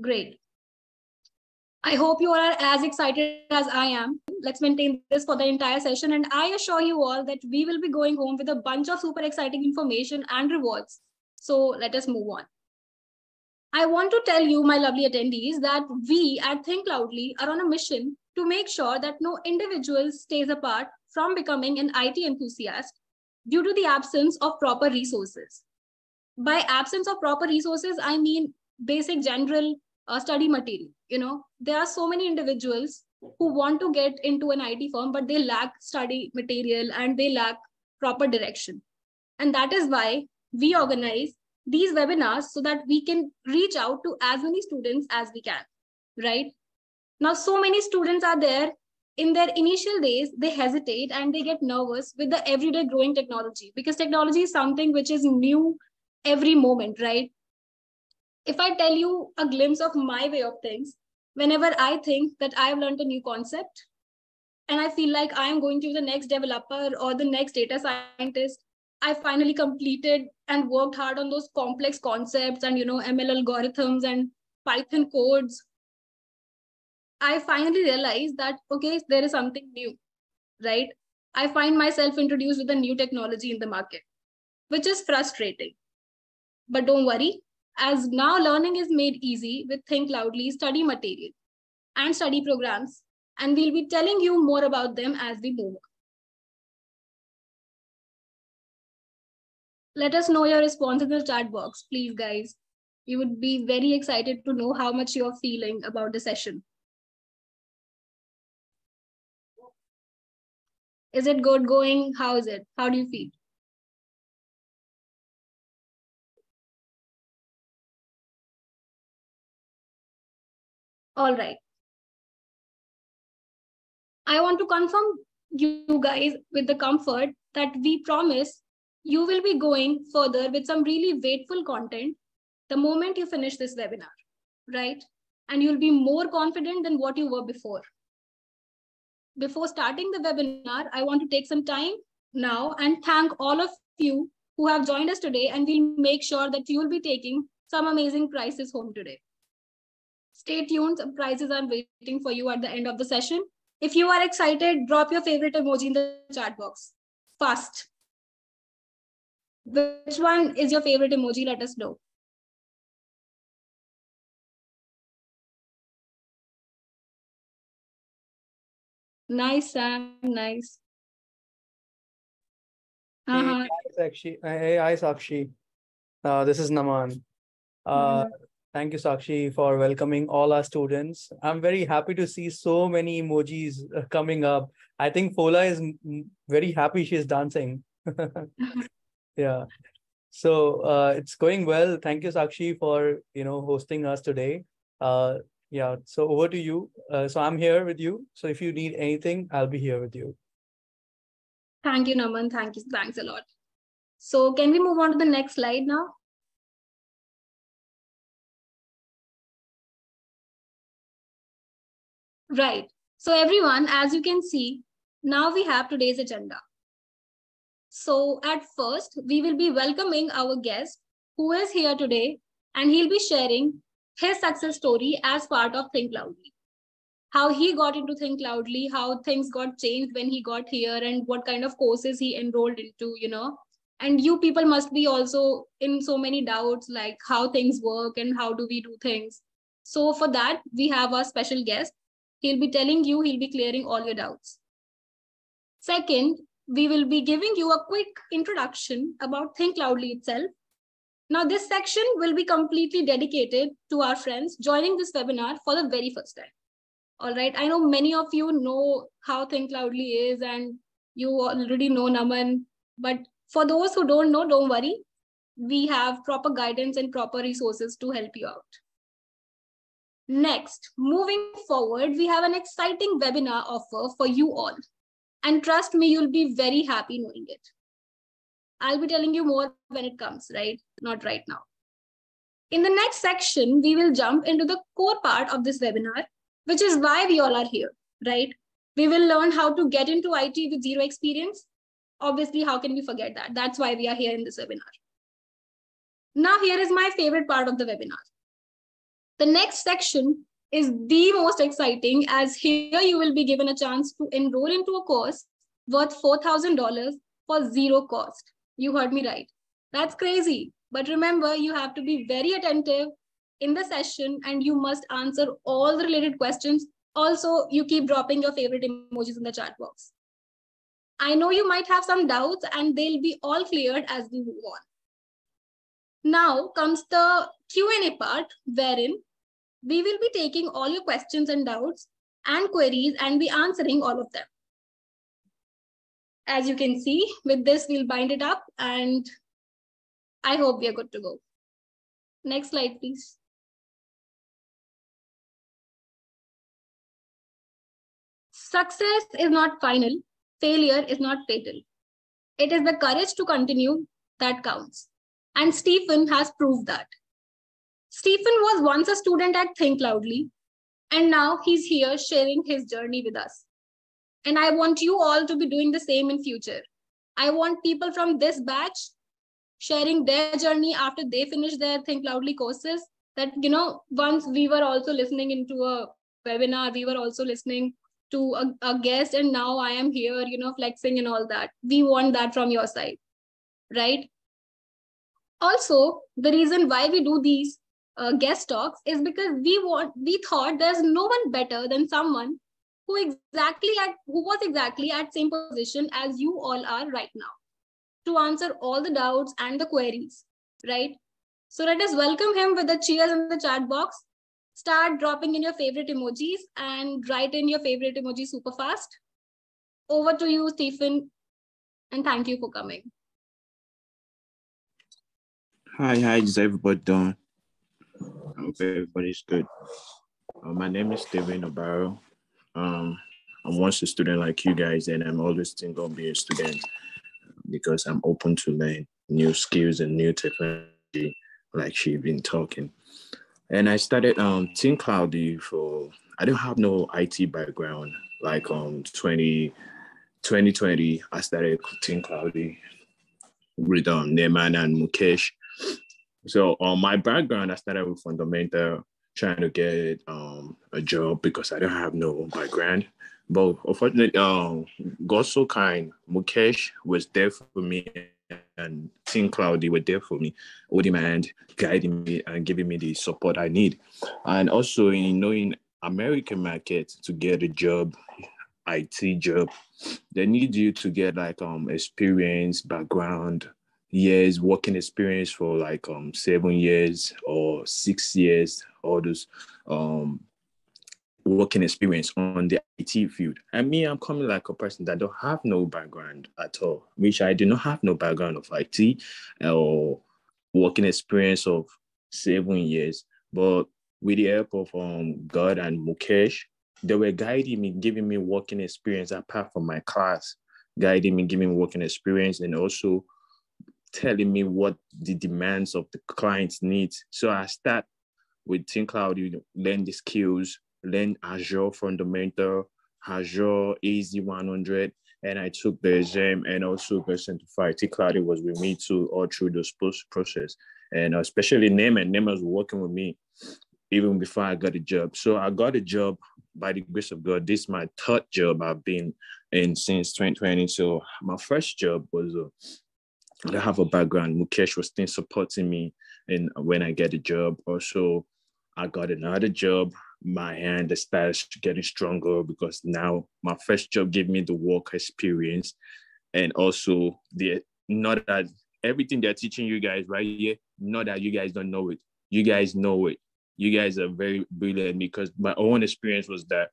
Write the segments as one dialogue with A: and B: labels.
A: Great. I hope you are as excited as I am. Let's maintain this for the entire session. And I assure you all that we will be going home with a bunch of super exciting information and rewards. So let us move on. I want to tell you, my lovely attendees, that we at Thinkcloudly are on a mission to make sure that no individual stays apart from becoming an IT enthusiast due to the absence of proper resources. By absence of proper resources, I mean basic general uh, study material. You know, there are so many individuals who want to get into an IT firm, but they lack study material and they lack proper direction. And that is why we organize these webinars so that we can reach out to as many students as we can, right? Now, so many students are there in their initial days, they hesitate and they get nervous with the everyday growing technology because technology is something which is new every moment, right? If I tell you a glimpse of my way of things, whenever I think that I've learned a new concept and I feel like I am going to the next developer or the next data scientist, I finally completed and worked hard on those complex concepts and you know ML algorithms and Python codes. I finally realized that okay, there is something new, right? I find myself introduced with a new technology in the market, which is frustrating. But don't worry, as now learning is made easy with Thinkcloudly study material and study programs, and we'll be telling you more about them as we move let us know your response in the chat box, please, guys. We would be very excited to know how much you're feeling about the session. Is it good going? How is it? How do you feel? All right. I want to confirm you guys with the comfort that we promise you will be going further with some really weightful content the moment you finish this webinar, right? And you'll be more confident than what you were before. Before starting the webinar, I want to take some time now and thank all of you who have joined us today and we'll make sure that you will be taking some amazing prizes home today. Stay tuned, some prizes are waiting for you at the end of the session. If you are excited, drop your favorite emoji in the chat box. Fast. Which one is your favorite emoji? Let us know. Nice, Sam. Nice. Uh-huh.
B: Hey, Sakshi. Hey, hi, Sakshi. Uh, this is Naman. Uh, mm-hmm. Thank you, Sakshi, for welcoming all our students. I'm very happy to see so many emojis uh, coming up. I think Fola is very happy she's dancing. yeah. So uh, it's going well. Thank you sakshi for you know hosting us today. Uh, yeah so over to you. Uh, so i'm here with you. So if you need anything i'll be here with you.
A: Thank you naman. Thank you. Thanks a lot. So can we move on to the next slide now right so everyone as you can see now we have today's agenda so at first, we will be welcoming our guest who is here today and he'll be sharing his success story as part of Thinkcloudly. How he got into Thinkcloudly, how things got changed when he got here and what kind of courses he enrolled into, you know. And you people must be also in so many doubts like how things work and how do we do things. So for that, we have our special guest. He'll be telling you, he'll be clearing all your doubts. Second, we will be giving you a quick introduction about Thinkcloudly itself. Now, this section will be completely dedicated to our friends joining this webinar for the very first time. All right, I know many of you know how Thinkcloudly is and you already know Naman, but for those who don't know, don't worry. We have proper guidance and proper resources to help you out. Next, moving forward, we have an exciting webinar offer for you all. And trust me, you'll be very happy knowing it. I'll be telling you more when it comes, right? Not right now. In the next section, we will jump into the core part of this webinar, which is why we all are here, right? We will learn how to get into IT with zero experience. Obviously, how can we forget that? That's why we are here in this webinar. Now, here is my favorite part of the webinar. The next section is the most exciting as here you will be given a chance to enroll into a course worth $4,000 for zero cost. You heard me right. That's crazy. But remember, you have to be very attentive in the session and you must answer all the related questions. Also, you keep dropping your favorite emojis in the chat box. I know you might have some doubts and they'll be all cleared as we move on. Now comes the Q&A part wherein we will be taking all your questions and doubts and queries and be answering all of them. As you can see, with this, we'll bind it up and I hope we are good to go. Next slide, please. Success is not final. Failure is not fatal. It is the courage to continue that counts. And Stephen has proved that. Stephen was once a student at Thinkcloudly, and now he's here sharing his journey with us. And I want you all to be doing the same in future. I want people from this batch sharing their journey after they finish their Thinkcloudly courses. That, you know, once we were also listening into a webinar, we were also listening to a, a guest, and now I am here, you know, flexing and all that. We want that from your side, right? Also, the reason why we do these uh, guest talks is because we want we thought there's no one better than someone who exactly at who was exactly at same position as you all are right now to answer all the doubts and the queries right? So let us welcome him with the cheers in the chat box. Start dropping in your favorite emojis and write in your favorite emoji super fast. Over to you stephen and thank you for coming.
C: Hi hi is everybody doing I hope everybody's good. Uh, my name is Steven Obaro. Um, I'm once a student like you guys, and I'm always think I'll be a student because I'm open to learn new skills and new technology, like she's been talking. And I started um Thinkcloudly for I don't have no IT background. Like um 20, 2020, I started Team Cloudy with um Naman and Mukesh so on my background, I started with fundamental, trying to get um, a job because I don't have no background. But unfortunately, um, God so kind, Mukesh was there for me and Thinkcloudly were there for me, holding my hand, guiding me and giving me the support I need. And also in knowing American market to get a job, IT job, they need you to get like um experience, background, years working experience for like um seven years or six years all those um working experience on the IT field. And me, I'm coming like a person that don't have no background at all, which I do not have no background of IT or working experience of seven years. But with the help of um, God and Mukesh, they were guiding me, giving me working experience apart from my class, guiding me, giving me working experience, and also telling me what the demands of the clients need. So I start with Think Cloud, you learn the skills, learn Azure fundamental, Azure AZ100, and I took the exam and also got certified. Think Cloud was with me too all through this process, and especially Naman. Naman was working with me even before I got a job. So I got a job by the grace of God. This is my third job I've been in since 2020. So my first job was uh, I don't have a background. Mukesh was still supporting me and when I get a job. Also, I got another job. My hand started getting stronger because now my first job gave me the work experience. And also the not that everything they're teaching you guys right here, not that you guys don't know it. You guys know it. You guys are very brilliant because my own experience was that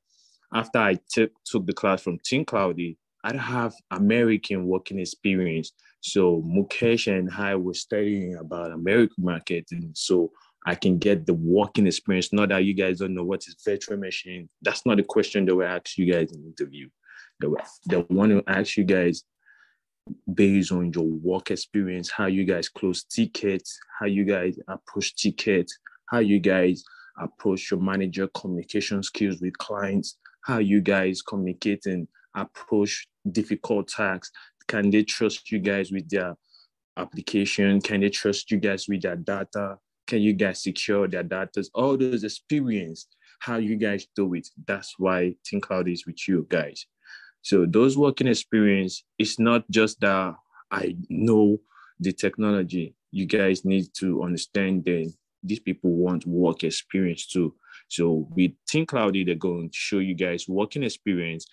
C: after I took took the class from Team Cloudy, I don't have American working experience. So Mukesh and I were studying about American market, and so I can get the working experience. Not that you guys don't know what is virtual machine. That's not the question they will ask you guys in the interview. They, will, they want to ask you guys based on your work experience, how you guys close tickets, how you guys approach tickets, how you guys approach your manager communication skills with clients, how you guys communicate and approach difficult tasks can they trust you guys with their application? Can they trust you guys with their data? can you guys secure their data? All those experience, how you guys do it. That's why ThinkCloud is with you guys. So those working experience, it's not just that I know the technology. You guys need to understand that these people want work experience too. So with ThinkCloud, they're going to show you guys working experience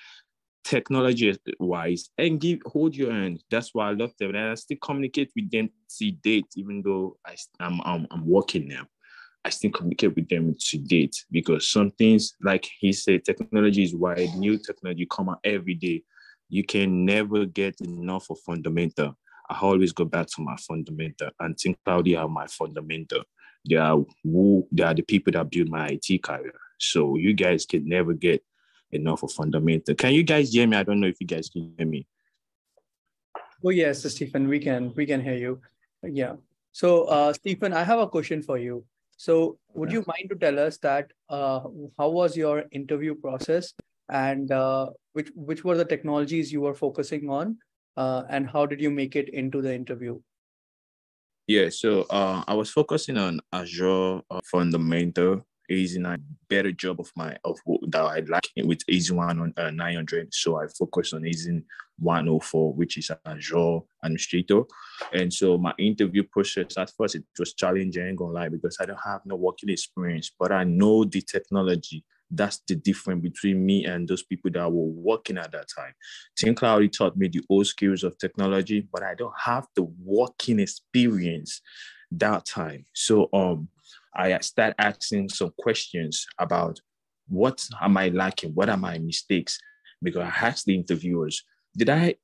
C: technology wise and give hold your hand. That's why I love them. And I still communicate with them to date, even though I, I'm, I'm, I'm working now. I still communicate with them to date because some things, like he said, technology is wide, new technology come out every day. You can never get enough of fundamental. I always go back to my fundamental and think Cloudy are my fundamental. They are who they are the people that build my IT career. So you guys can never get enough of fundamental. Can you guys hear me? I don't know if you guys can hear me.
B: Oh yes, Stephen, we can we can hear you. Yeah. So uh, Stephen, I have a question for you. So would you mind to tell us that uh, how was your interview process and uh, which which were the technologies you were focusing on uh, and how did you make it into the interview?
C: Yeah, so uh, I was focusing on Azure uh, fundamental using a better job of my of that I like with AZ one on uh, 900. So I focus on AZ 104, which is Azure administrator. And so my interview process at first it was challenging, lie, because I don't have no working experience, but I know the technology. That's the difference between me and those people that were working at that time. Tim Cloudy taught me the old skills of technology, but I don't have the working experience that time. So um I start asking some questions about what am I lacking? What are my mistakes? Because I asked the interviewers, did I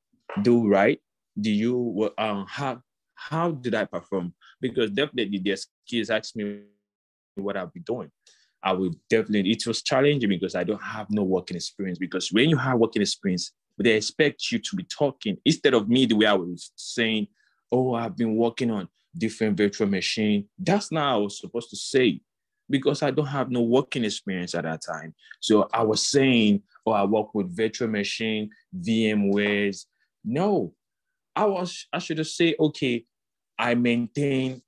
C: do right? Do you um how how did I perform? Because definitely their skills ask me what I'll be doing. I will definitely it was challenging because I don't have no working experience. Because when you have working experience, they expect you to be talking instead of me the way I was saying, Oh, I've been working on different virtual machine. That's not I was supposed to say because I don't have no working experience at that time. So I was saying, oh, I work with virtual machine, VMwares. No, I was I should have said, okay, I maintain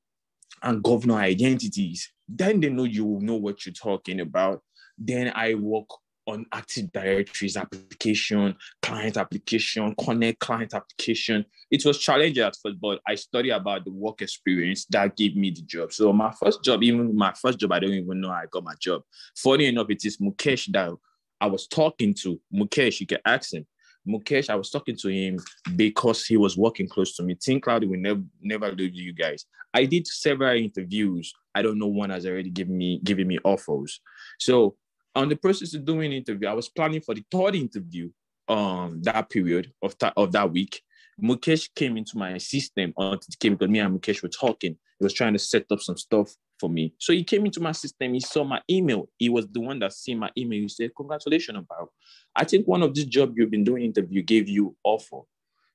C: and govern identities. Then they know you know what you're talking about. Then I work on Active Directories application, client application, Connect client application. It was challenging at first, but I studied about the work experience that gave me the job. So my first job, even my first job, I don't even know I got my job. Funny enough, it is Mukesh that I was talking to. Mukesh, you can ask him. Mukesh, I was talking to him because he was working close to me. Think Cloud will never never lose you guys. I did several interviews. I don't know one has already given me given me offers. So on the process of doing interview, I was planning for the third interview um that period of, th- of that week. Mukesh came into my system he came because me and Mukesh were talking. He was trying to set up some stuff for me. So he came into my system, he saw my email. He was the one that seen my email. He said, Congratulations about. I think one of this job you've been doing interview gave you offer.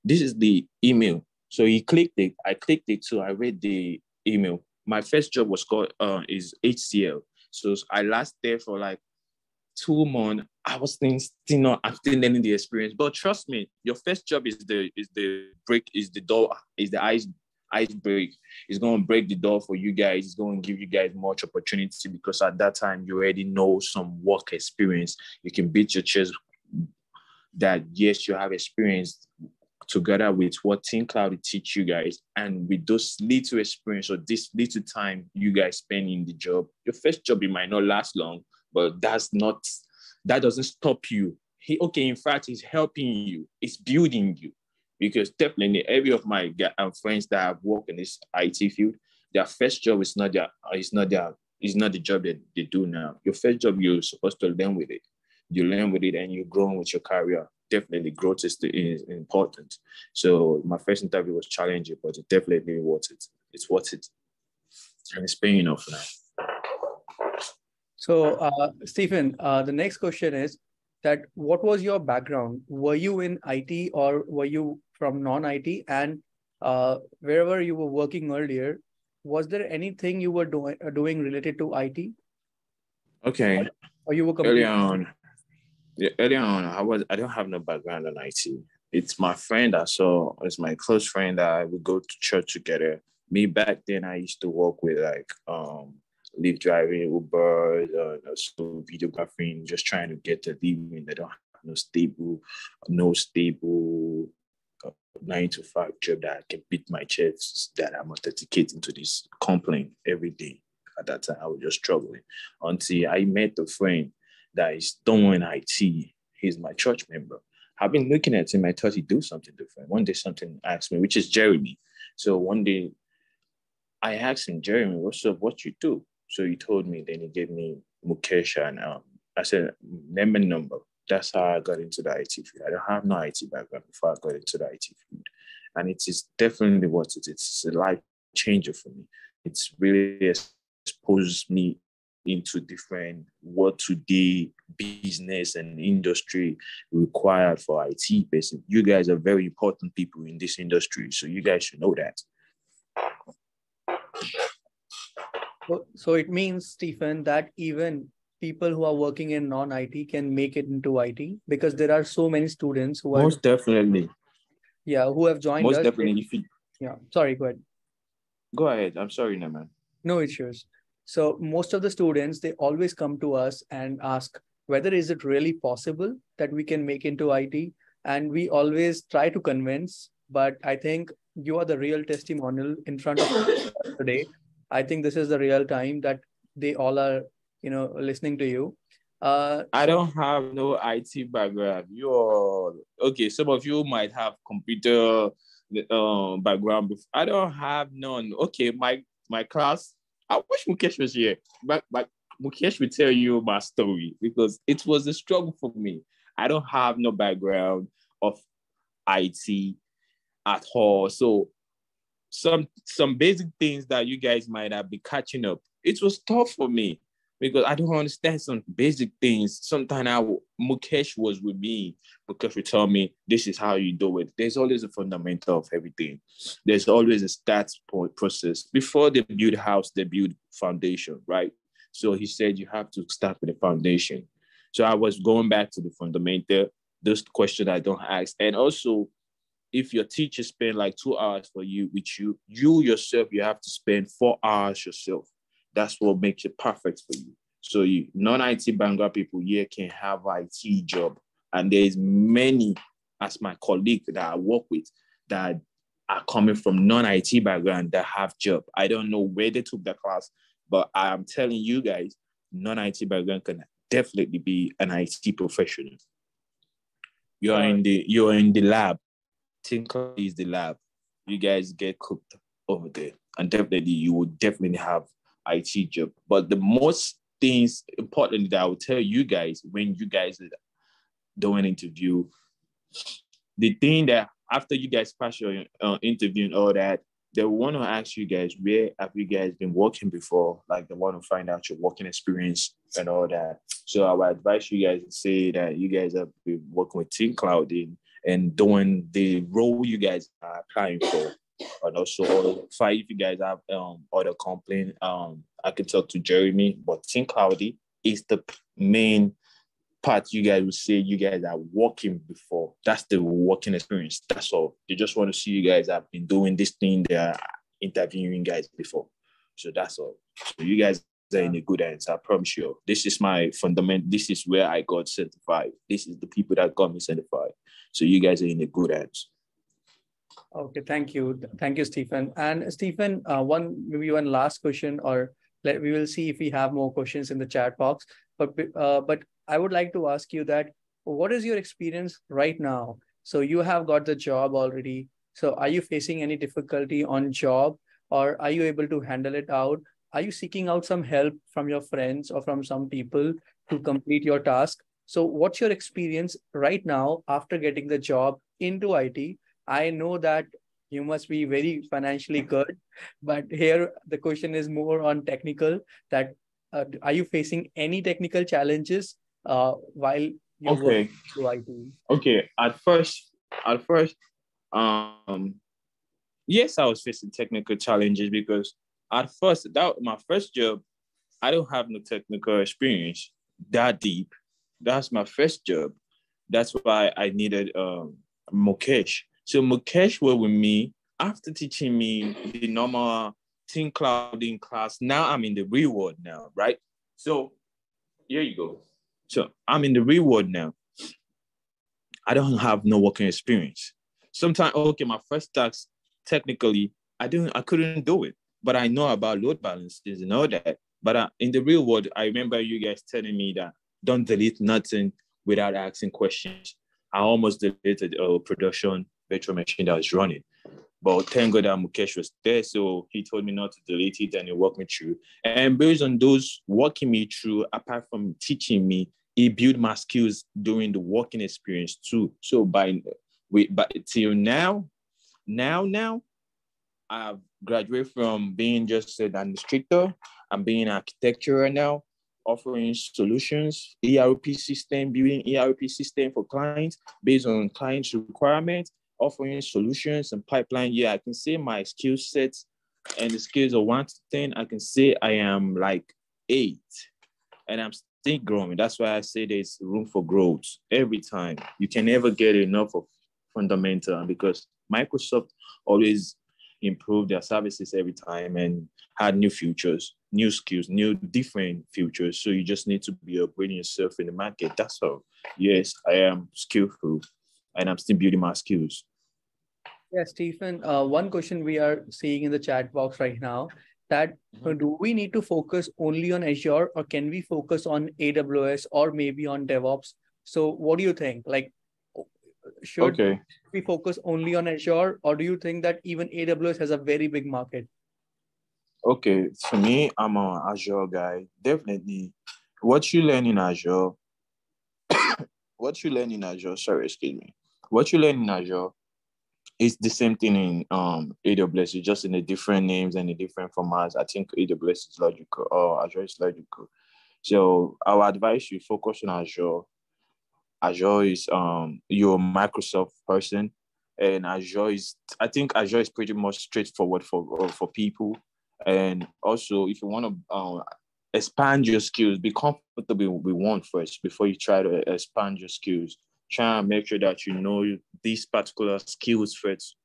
C: This is the email. So he clicked it. I clicked it. So I read the email. My first job was called uh, is HCL. So I last there for like two months, I was still, still not, I'm still learning the experience. But trust me, your first job is the is the break, is the door, is the ice ice break. It's going to break the door for you guys. It's going to give you guys much opportunity because at that time you already know some work experience. You can beat your chest that yes, you have experience together with what Team Cloud teach you guys, and with those little experience or this little time you guys spend in the job, your first job it might not last long, but that's not that doesn't stop you. He okay, in fact, he's helping you, it's building you. Because definitely every of my um, friends that have worked in this IT field, their first job is not their it's not their it's not the job that they do now. Your first job, you're supposed to learn with it. You learn with it and you're growing with your career. Definitely growth is, is important. So my first interview was challenging, but it definitely worth it. It's worth it. And it's paying off now.
B: So, uh, Stephen, uh, the next question is that what was your background? Were you in IT or were you from non-IT? And uh, wherever you were working earlier, was there anything you were doing uh, doing related to IT?
C: Okay.
B: Or, or you were
C: early on. Yeah, early on, I was I don't have no background in IT. It's my friend I saw. It's my close friend that I would go to church together. Me back then, I used to work with like um Lyft driving, Uber, uh, so videographing, just trying to get a living. They don't have no stable, no stable uh, nine to five job that I can beat my chest that I'm authenticating to this complaint every day. At that time, I was just struggling until I met a friend that is doing IT. He's my church member. I've been looking at him. I thought he'd do something different. One day, something asked me, which is Jeremy. So one day, I asked him, Jeremy, what's up? What you do? So he told me. Then he gave me Mukesh and um, I said, name and number. That's how I got into the IT field. I don't have no IT background before I got into the IT field, and it is definitely what it is. It's a life changer for me. It's really exposed me into different what today business and industry required for IT basically. You guys are very important people in this industry, so you guys should know that.
B: So, so it means, Stephen, that even people who are working in non-IT can make it into IT because there are so many students who are
C: most definitely.
B: Yeah, who have joined
C: most
B: us.
C: definitely. You...
B: Yeah, sorry, go ahead.
C: Go ahead. I'm sorry, Naman.
B: No issues. So most of the students, they always come to us and ask whether is it really possible that we can make into IT? And we always try to convince, but I think you are the real testimonial in front of us today. I think this is the real time that they all are, you know, listening to you.
C: Uh, I don't have no IT background. You're okay. Some of you might have computer uh, background. I don't have none. Okay, my my class I wish Mukesh was here, but, but Mukesh will tell you my story because it was a struggle for me. I don't have no background of IT at all. So some some basic things that you guys might have been catching up. It was tough for me because I don't understand some basic things. Sometimes I Mukesh was with me because he told me this is how you do it. There's always a fundamental of everything. There's always a start point process. Before they build house, they build foundation, right? So he said you have to start with the foundation. So I was going back to the fundamental, those questions I don't ask. And also, if your teacher spend like two hours for you, which you you yourself, you have to spend four hours yourself that's what makes it perfect for you. So you non-IT background people here can have IT job. And there's many as my colleague that I work with that are coming from non-IT background that have job. I don't know where they took the class, but I'm telling you guys, non-IT background can definitely be an IT professional. You're in the you're in the lab. Tinker is the lab. You guys get cooked over there. And definitely you will definitely have IT job. But the most things important that I will tell you guys when you guys do an interview, the thing that after you guys pass your uh, interview and all that, they want to ask you guys where have you guys been working before? Like they want to find out your working experience and all that. So I would advise you guys to say that you guys have been working with Team Clouding and doing the role you guys are applying for. And also five if you guys have um other complaint um i can talk to jeremy but team cloudy is the main part you guys will say you guys are working before. That's the working experience. That's all. They just want to see you guys have been doing this thing they are interviewing guys before. So that's all. So you guys are in a good hands i promise you this is my fundament this is where i got certified this is the people that got me certified so you guys are in a good hands
B: Okay, thank you. Thank you, Stephen. And Stephen, uh, one maybe one last question, or let, we will see if we have more questions in the chat box. But uh, but I would like to ask you that what is your experience right now? So you have got the job already. So are you facing any difficulty on job, or are you able to handle it out? Are you seeking out some help from your friends or from some people to complete your task? So what's your experience right now after getting the job into IT? I know that you must be very financially good, but here the question is more on technical. That uh, are you facing any technical challenges uh, while you
C: okay.
B: work IT?
C: Okay, at first, at first, um, yes, I was facing technical challenges because at first, that my first job, I don't have no technical experience that deep. That's my first job. That's why I needed um, Mukesh so Mukesh was with me after teaching me the normal team clouding class, now I'm in the real world now, right? So here you go. So I'm in the real world now. I don't have no working experience. Sometimes, okay, my first task, technically, I didn't, I couldn't do it, but I know about load balances and all that. But uh, in the real world, I remember you guys telling me that don't delete nothing without asking questions. I almost deleted a production virtual machine that was running. But thank God that Mukesh was there. So he told me not to delete it and he walked me through. And based on those walking me through, apart from teaching me, he built my skills during the working experience too. So by we but till now, now, now, I've graduated from being just an administrator. I'm being an architectural now, offering solutions, ERP system, building ERP system for clients based on clients' requirements, offering solutions and pipeline. Yeah, I can say my skill sets and the skills of one to 10, I can say I am like eight and I'm still growing. That's why I say there's room for growth every time. You can never get enough of fundamental because Microsoft always improve their services every time and had new features, new skills, new different features. So you just need to be upgrading yourself in the market. That's all. Yes, I am skillful and I'm still building my skills.
B: Yeah, Stephen, uh, one question we are seeing in the chat box right now that mm-hmm. do we need to focus only on Azure or can we focus on AWS or maybe on DevOps? So what do you think? Like, should okay. we focus only on Azure or do you think that even AWS has a very big market?
C: Okay, for me, I'm an Azure guy. Definitely, what you learn in Azure, what you learn in Azure, sorry, excuse me, what you learn in Azure is the same thing in um, AWS, it's just in the different names and the different formats. I think AWS is logical or Azure is logical. So I would advise you focus on Azure. Azure is um, your Microsoft person, and Azure is I think Azure is pretty much straightforward for for people. And also, if you want to uh, expand your skills, be comfortable with one first before you try to expand your skills try and make sure that you know these particular skills first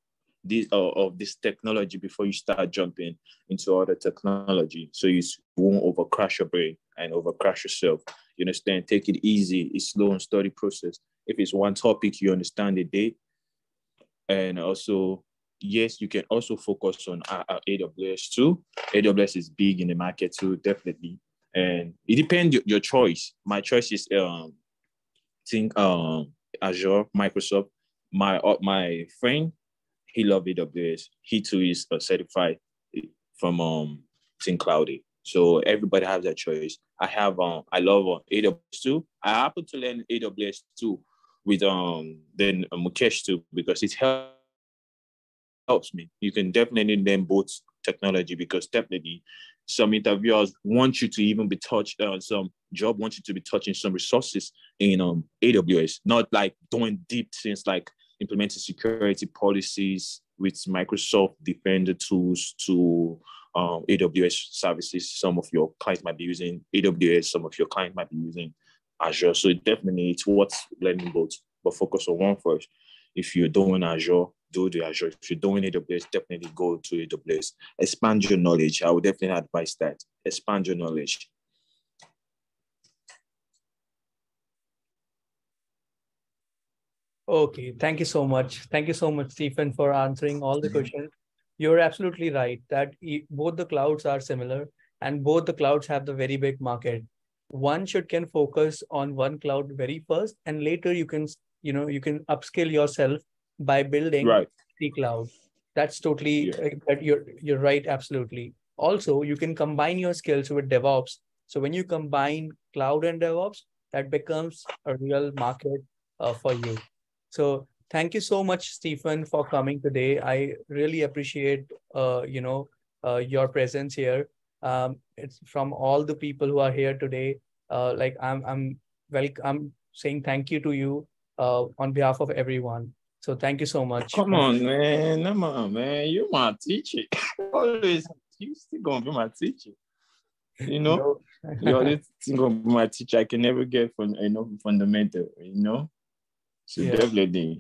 C: this uh, of this technology before you start jumping into other technology so you won't overcrash your brain and over crash yourself. You understand? Take it easy. It's slow and steady process. If it's one topic you understand the day and also yes you can also focus on uh, uh aws too. Aws is big in the market too definitely. And it depends your, choice. My choice is um think um, Azure, Microsoft. My uh, my friend, he love AWS. He too is uh, certified from um Thinkcloudly. So everybody has that choice. I have um I love uh, AWS too. I happen to learn AWS too with um then uh, Mukesh too because it helps helps me. You can definitely learn both technology because definitely some interviewers want you to even be touched uh, some job wants you to be touching some resources in um, AWS, not like doing deep things like implementing security policies with Microsoft Defender tools to um, AWS services. Some of your clients might be using AWS, some of your clients might be using Azure. So definitely it's worth learning both, but focus on one first. If you're doing Azure, do the Azure. If you're doing AWS, definitely go to AWS. Expand your knowledge. I would definitely advise that. Expand your knowledge.
B: Okay, thank you so much. Thank you so much, Stephen, for answering all the mm-hmm. questions. You're absolutely right that both the clouds are similar and both the clouds have the very big market. One should can focus on one cloud very first, and later you can you know you can upskill yourself by building
C: right.
B: the cloud. That's totally yeah. Uh, that you're you're right. Absolutely. Also, you can combine your skills with DevOps. So when you combine cloud and DevOps, that becomes a real market uh, for you. So thank you so much, Stephen, for coming today. I really appreciate, uh, you know, uh, your presence here. Um, it's from all the people who are here today. Uh, like I'm, I'm well, I'm saying thank you to you uh, on behalf of everyone. So thank you so much.
C: Come on, man. Come on, man. You're my teacher. Always, you still gonna be my teacher. You know, you're always gonna be my teacher. I can never get from enough fundamental. You know. So yeah. definitely.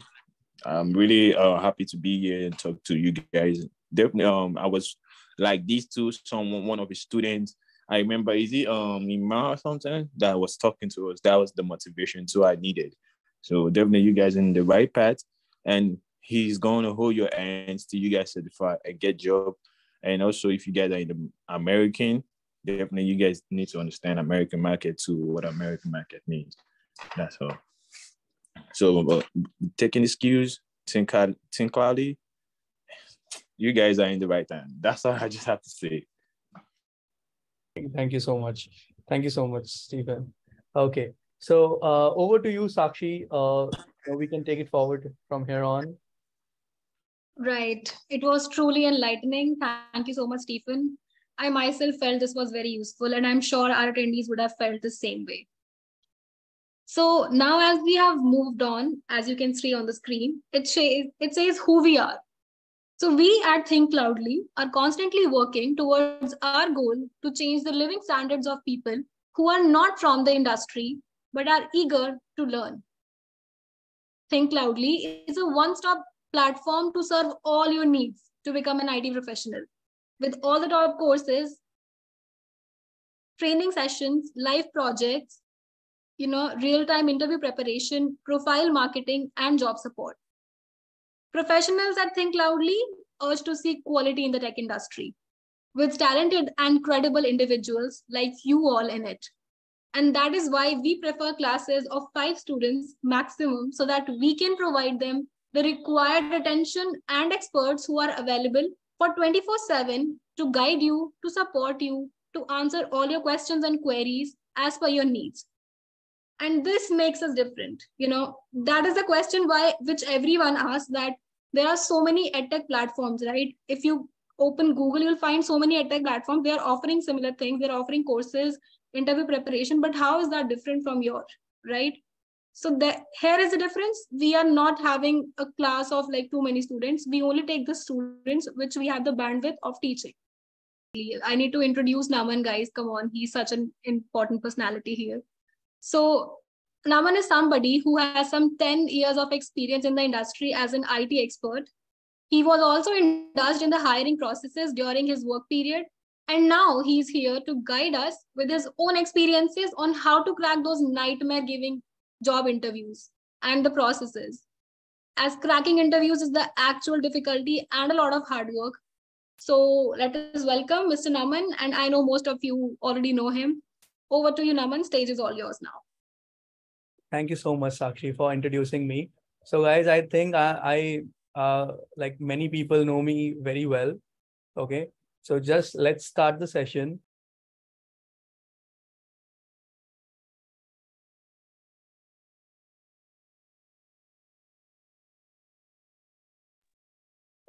C: I'm really uh, happy to be here and talk to you guys. Definitely, um, I was like these two, someone, one of his students. I remember, is it um Ima or something that was talking to us? That was the motivation too I needed. So definitely, you guys in the right path, and he's going to hold your hands till you guys certify and get job. And also, if you guys are in the American, definitely you guys need to understand American market too, what American market means. That's all. So uh, taking the skills, think, think cloudy, you guys are in the right time. That's all I just have to say.
B: Thank you so much. Thank you so much, Stephen. Okay. So uh, over to you, Sakshi. Uh, we can take it forward from here on.
A: Right. It was truly enlightening. Thank you so much, Stephen. I myself felt this was very useful, and I'm sure our attendees would have felt the same way. So now as we have moved on, as you can see on the screen, it, says, it says who we are. So we at Thinkcloudly are constantly working towards our goal to change the living standards of people who are not from the industry, but are eager to learn. Thinkcloudly is a one-stop platform to serve all your needs to become an IT professional with all the top courses, training sessions, live projects, you know, real-time interview preparation, profile marketing, and job support. Professionals that Thinkcloudly urge to seek quality in the tech industry with talented and credible individuals like you all in it. And that is why we prefer classes of five students maximum so that we can provide them the required attention and experts who are available for 24 7 to guide you, to support you, to answer all your questions and queries as per your needs. And this makes us different. You know, that is the question why which everyone asks that there are so many edtech platforms, right? If you open Google, you'll find so many edtech platforms. They are offering similar things. They're offering courses, interview preparation, but how is that different from your, right? So that here is the difference. We are not having a class of like too many students. We only take the students which we have the bandwidth of teaching. I need to introduce Naman, guys. Come on, he's such an important personality here. So Naman is somebody who has some 10 years of experience in the industry as an IT expert. He was also indulged in the hiring processes during his work period. And now he's here to guide us with his own experiences on how to crack those nightmare giving job interviews and the processes. As cracking interviews is the actual difficulty and a lot of hard work. So let us welcome Mr. Naman, and I know most of you already know him. Over to you, Naman. Stage is all yours now.
B: Thank you so much, Sakshi, for introducing me. So, guys, I think I, I uh, like many people know me very well. Okay, so just let's start the session.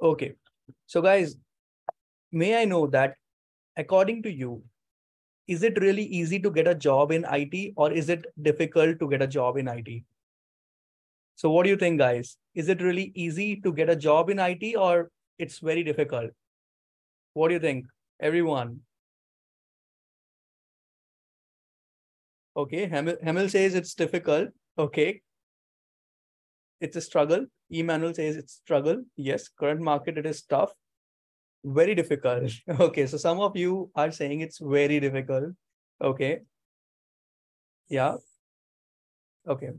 B: Okay. So guys, may I know that according to you, is it really easy to get a job in IT or is it difficult to get a job in IT? So what do you think guys? Is it really easy to get a job in IT or it's very difficult? What do you think? Everyone. Okay, Hamil, Hamil says it's difficult. Okay. It's a struggle. Emmanuel says it's struggle. Yes, current market, it is tough. Very difficult. Okay, so some of you are saying it's very difficult. Okay. Yeah. Okay.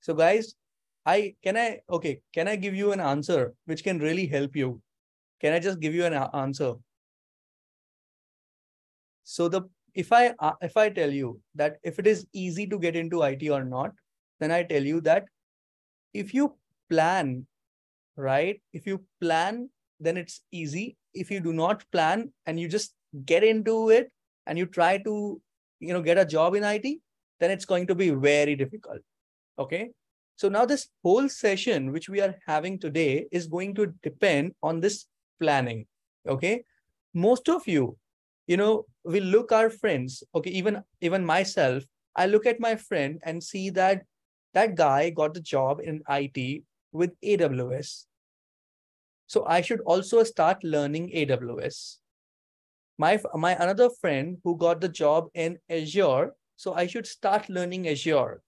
B: So guys, I can I okay, can I give you an answer which can really help you? Can I just give you an answer? So the if I uh, if I tell you that if it is easy to get into IT or not, then I tell you that if you plan, right? If you plan, then it's easy. If you do not plan and you just get into it and you try to, you know, get a job in IT, then it's going to be very difficult. Okay. So now this whole session, which we are having today is going to depend on this planning. Okay. Most of you, you know, we look our friends. Okay. Even, even myself, I look at my friend and see that that guy got the job in IT with AWS. So I should also start learning AWS. My, my another friend who got the job in Azure, so I should start learning Azure.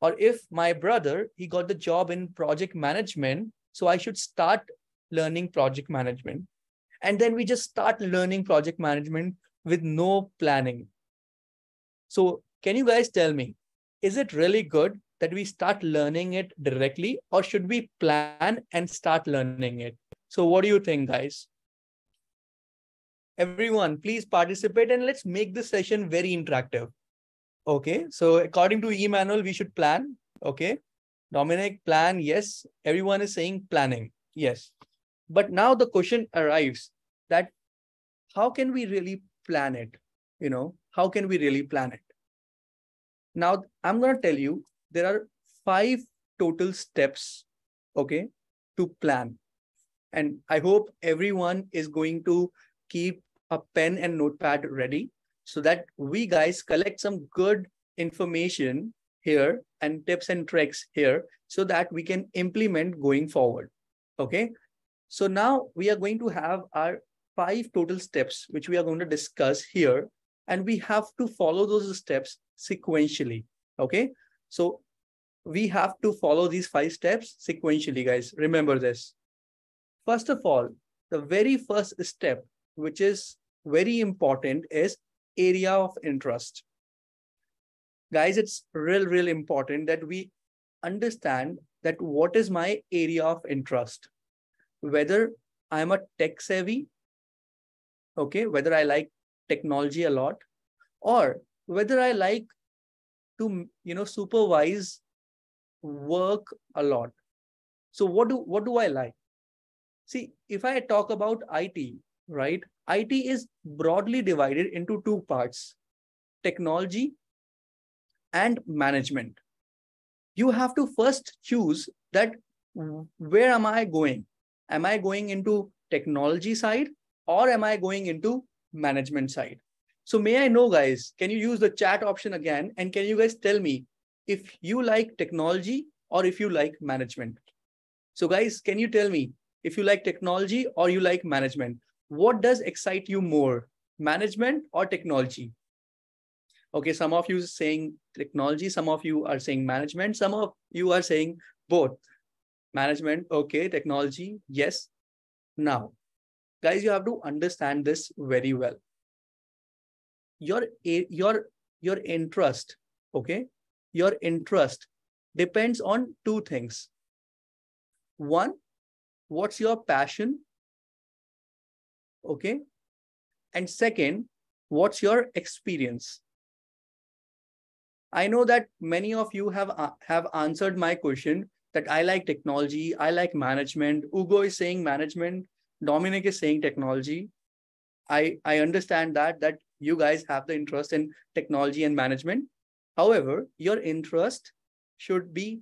B: Or if my brother, he got the job in project management, so I should start learning project management. And then we just start learning project management with no planning. So can you guys tell me, is it really good that we start learning it directly or should we plan and start learning it? So what do you think guys? Everyone, please participate and let's make this session very interactive. Okay, so according to Emmanuel, we should plan. Okay, Dominic, plan. Yes, everyone is saying planning. Yes. But now the question arrives that how can we really plan it? You know, how can we really plan it? Now, I'm going to tell you there are five total steps, okay, to plan. And I hope everyone is going to keep a pen and notepad ready so that we guys collect some good information here and tips and tricks here so that we can implement going forward. Okay. So now we are going to have our five total steps, which we are going to discuss here. And we have to follow those steps sequentially. Okay. So we have to follow these five steps sequentially, guys. Remember this. First of all, the very first step, which is very important, is area of interest. Guys, it's real, real important that we understand that what is my area of interest. Whether I'm a tech savvy, okay, whether I like technology a lot, or whether I like to, you know, supervise work a lot. So what do what do I like? See, if I talk about IT, right? IT is broadly divided into two parts, technology and management. You have to first choose that where am I going? Am I going into technology side or am I going into management side? So may I know guys, can you use the chat option again? And can you guys tell me if you like technology or if you like management. So guys, can you tell me if you like technology or you like management? What does excite you more, management or technology? Okay, some of you saying technology, some of you are saying management, some of you are saying both. Management, okay, technology, yes. Now, guys, you have to understand this very well. Your, your, your interest, okay, your interest depends on two things. One, what's your passion? Okay. And second, what's your experience? I know that many of you have, uh, have answered my question that I like technology, I like management. Ugo is saying management, Dominic is saying technology. I, I understand that, that you guys have the interest in technology and management. However, your interest should be,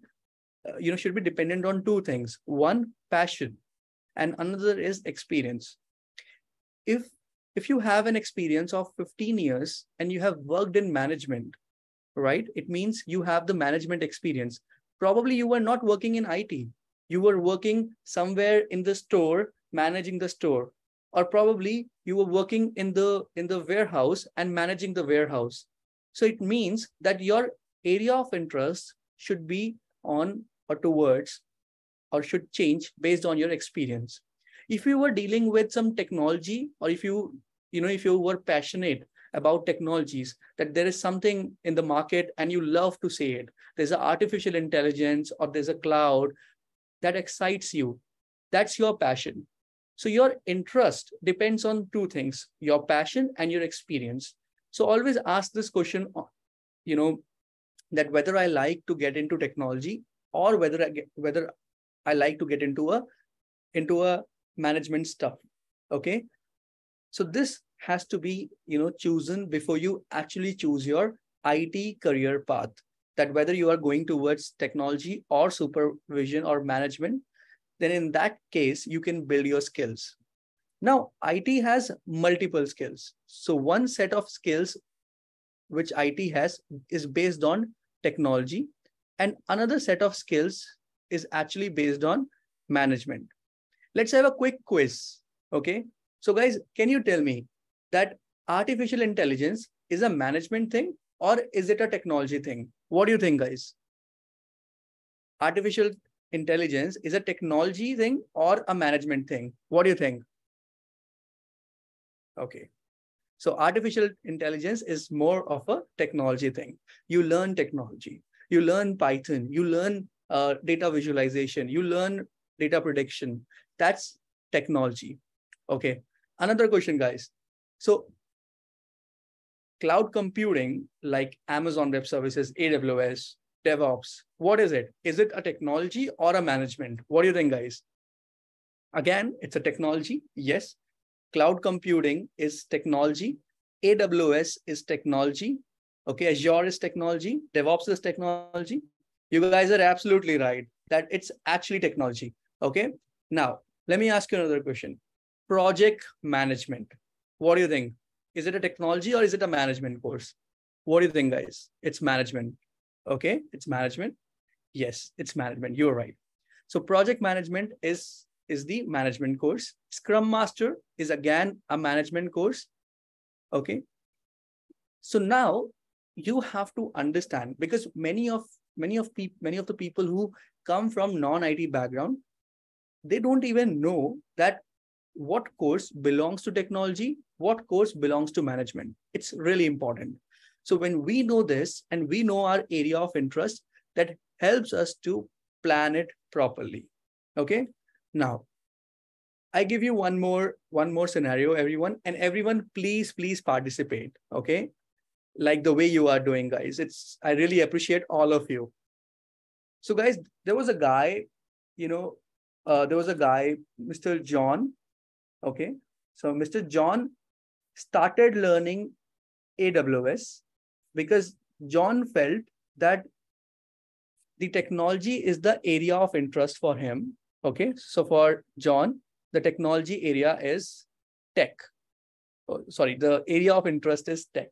B: uh, you know, should be dependent on two things. One, passion, and another is experience. If if you have an experience of 15 years and you have worked in management, right? It means you have the management experience. Probably you were not working in IT. You were working somewhere in the store, managing the store. Or probably you were working in the in the warehouse and managing the warehouse so it means that your area of interest should be on or towards or should change based on your experience. If you were dealing with some technology or if you, you know, if you were passionate about technologies, that there is something in the market and you love to say it, there's an artificial intelligence or there's a cloud that excites you. That's your passion. So your interest depends on two things, your passion and your experience. So always ask this question, you know, that whether I like to get into technology or whether I get, whether I like to get into a into a management stuff. Okay. So this has to be, you know, chosen before you actually choose your IT career path. That whether you are going towards technology or supervision or management, then in that case, you can build your skills. Now, IT has multiple skills. So one set of skills which IT has is based on technology and another set of skills is actually based on management. Let's have a quick quiz. Okay. So guys, can you tell me that artificial intelligence is a management thing or is it a technology thing? What do you think guys? artificial intelligence is a technology thing or a management thing? What do you think? Okay. So artificial intelligence is more of a technology thing. You learn technology, you learn Python, you learn uh, data visualization, you learn data prediction. That's technology. Okay. Another question, guys. So cloud computing like Amazon Web Services, AWS, DevOps, what is it? Is it a technology or a management? What do you think, guys? Again, it's a technology. Yes. Cloud computing is technology. AWS is technology. Okay. Azure is technology. DevOps is technology. You guys are absolutely right that it's actually technology. Okay. Now, let me ask you another question. Project management. What do you think? Is it a technology or is it a management course? What do you think, guys? It's management. Okay, it's management. Yes, it's management. You're right. So project management is is the management course. Scrum Master is again a management course. Okay. So now you have to understand because many of many of people many of the people who come from non-IT background, they don't even know that what course belongs to technology, what course belongs to management. It's really important. So when we know this and we know our area of interest, that helps us to plan it properly. Okay. Now, I give you one more one more scenario, everyone, and everyone, please, please participate. Okay, like the way you are doing, guys. It's I really appreciate all of you. So, guys, there was a guy, you know, uh, there was a guy, Mr. John. Okay, so Mr. John started learning AWS because John felt that the technology is the area of interest for him. Okay, so for John, the technology area is tech. Oh, sorry, the area of interest is tech.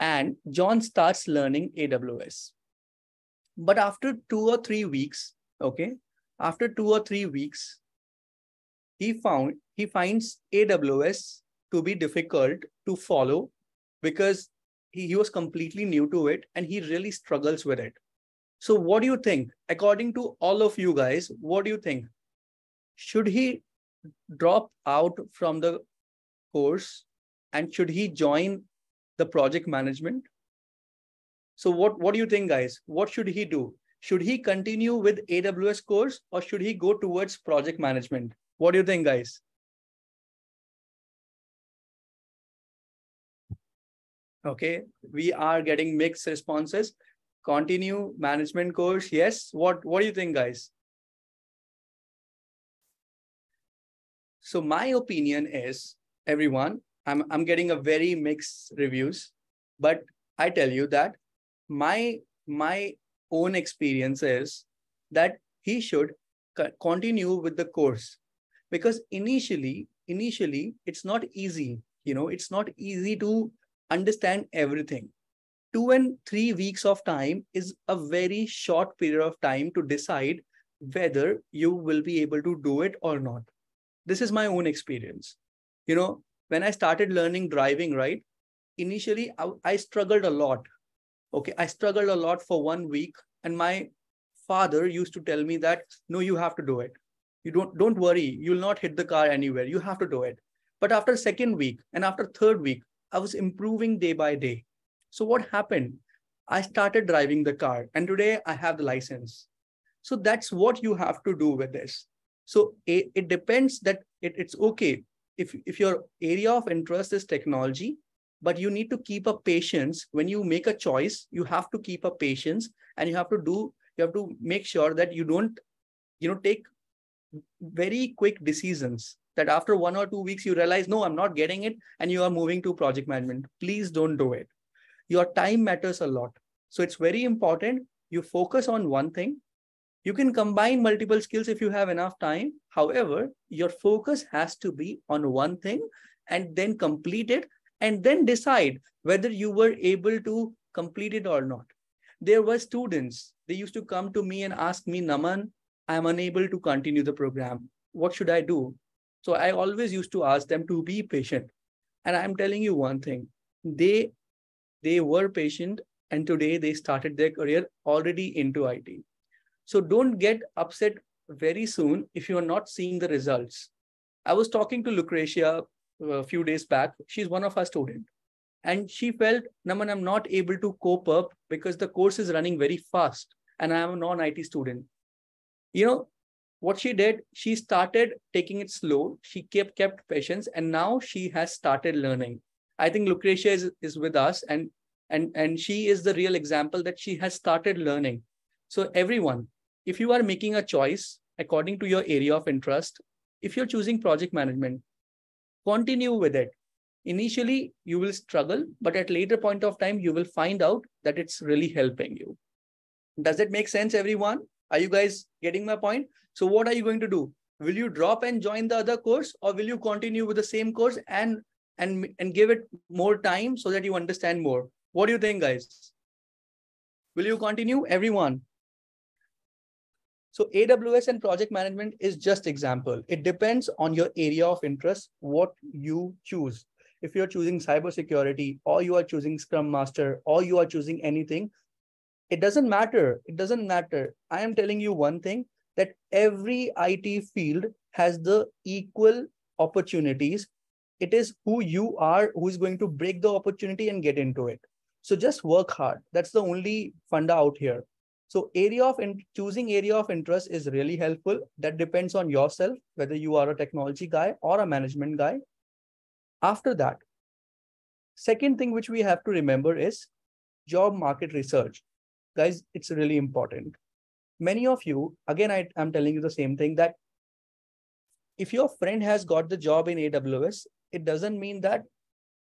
B: And John starts learning AWS. But after two or three weeks, okay, after two or three weeks, he found he finds AWS to be difficult to follow because he, he was completely new to it and he really struggles with it. So what do you think? According to all of you guys, what do you think? Should he drop out from the course and should he join the project management? So what, what do you think, guys? What should he do? Should he continue with AWS course or should he go towards project management? What do you think, guys? Okay, we are getting mixed responses. Continue management course. Yes. What, what do you think, guys? So my opinion is, everyone, I'm, I'm getting a very mixed reviews, but I tell you that my, my own experience is that he should continue with the course because initially, initially it's not easy. You know, it's not easy to understand everything. Two and three weeks of time is a very short period of time to decide whether you will be able to do it or not. This is my own experience. You know, when I started learning driving, right? Initially, I, I struggled a lot. Okay, I struggled a lot for one week, and my father used to tell me that no, you have to do it. You don't don't worry, you'll not hit the car anywhere. You have to do it. But after second week and after third week, I was improving day by day. So what happened? I started driving the car and today I have the license. So that's what you have to do with this. So it, it depends that it, it's okay. If, if your area of interest is technology, but you need to keep a patience when you make a choice, you have to keep a patience and you have to do, you have to make sure that you don't, you know, take very quick decisions that after one or two weeks you realize no i'm not getting it and you are moving to project management. Please don't do it. Your time matters a lot. So it's very important you focus on one thing. You can combine multiple skills if you have enough time. However your focus has to be on one thing and then complete it and then decide whether you were able to complete it or not. There were students. They used to come to me and ask me naman i am unable to continue the program. What should i do so I always used to ask them to be patient. And I'm telling you one thing, they they were patient and today they started their career already into IT. So don't get upset very soon if you are not seeing the results. I was talking to Lucretia uh, a few days back. She's one of our students. And she felt, Naman, I'm not able to cope up because the course is running very fast and I'm a non-IT student. You know, what she did, she started taking it slow. She kept kept patience and now she has started learning. I think Lucretia is, is with us and, and, and she is the real example that she has started learning. So everyone, if you are making a choice according to your area of interest, if you're choosing project management, continue with it. Initially, you will struggle, but at later point of time, you will find out that it's really helping you. Does it make sense, everyone? Are you guys getting my point? So what are you going to do? Will you drop and join the other course or will you continue with the same course and and and give it more time so that you understand more? What do you think, guys? Will you continue, everyone? So AWS and project management is just example. It depends on your area of interest, what you choose. If you're choosing cybersecurity or you are choosing Scrum Master or you are choosing anything, it doesn't matter. It doesn't matter. I am telling you one thing that every IT field has the equal opportunities. It is who you are who is going to break the opportunity and get into it. So just work hard. That's the only funda out here. So area of in, choosing area of interest is really helpful. That depends on yourself, whether you are a technology guy or a management guy. After that, second thing which we have to remember is job market research. Guys, it's really important. Many of you, again, I, I'm telling you the same thing that if your friend has got the job in AWS, it doesn't mean that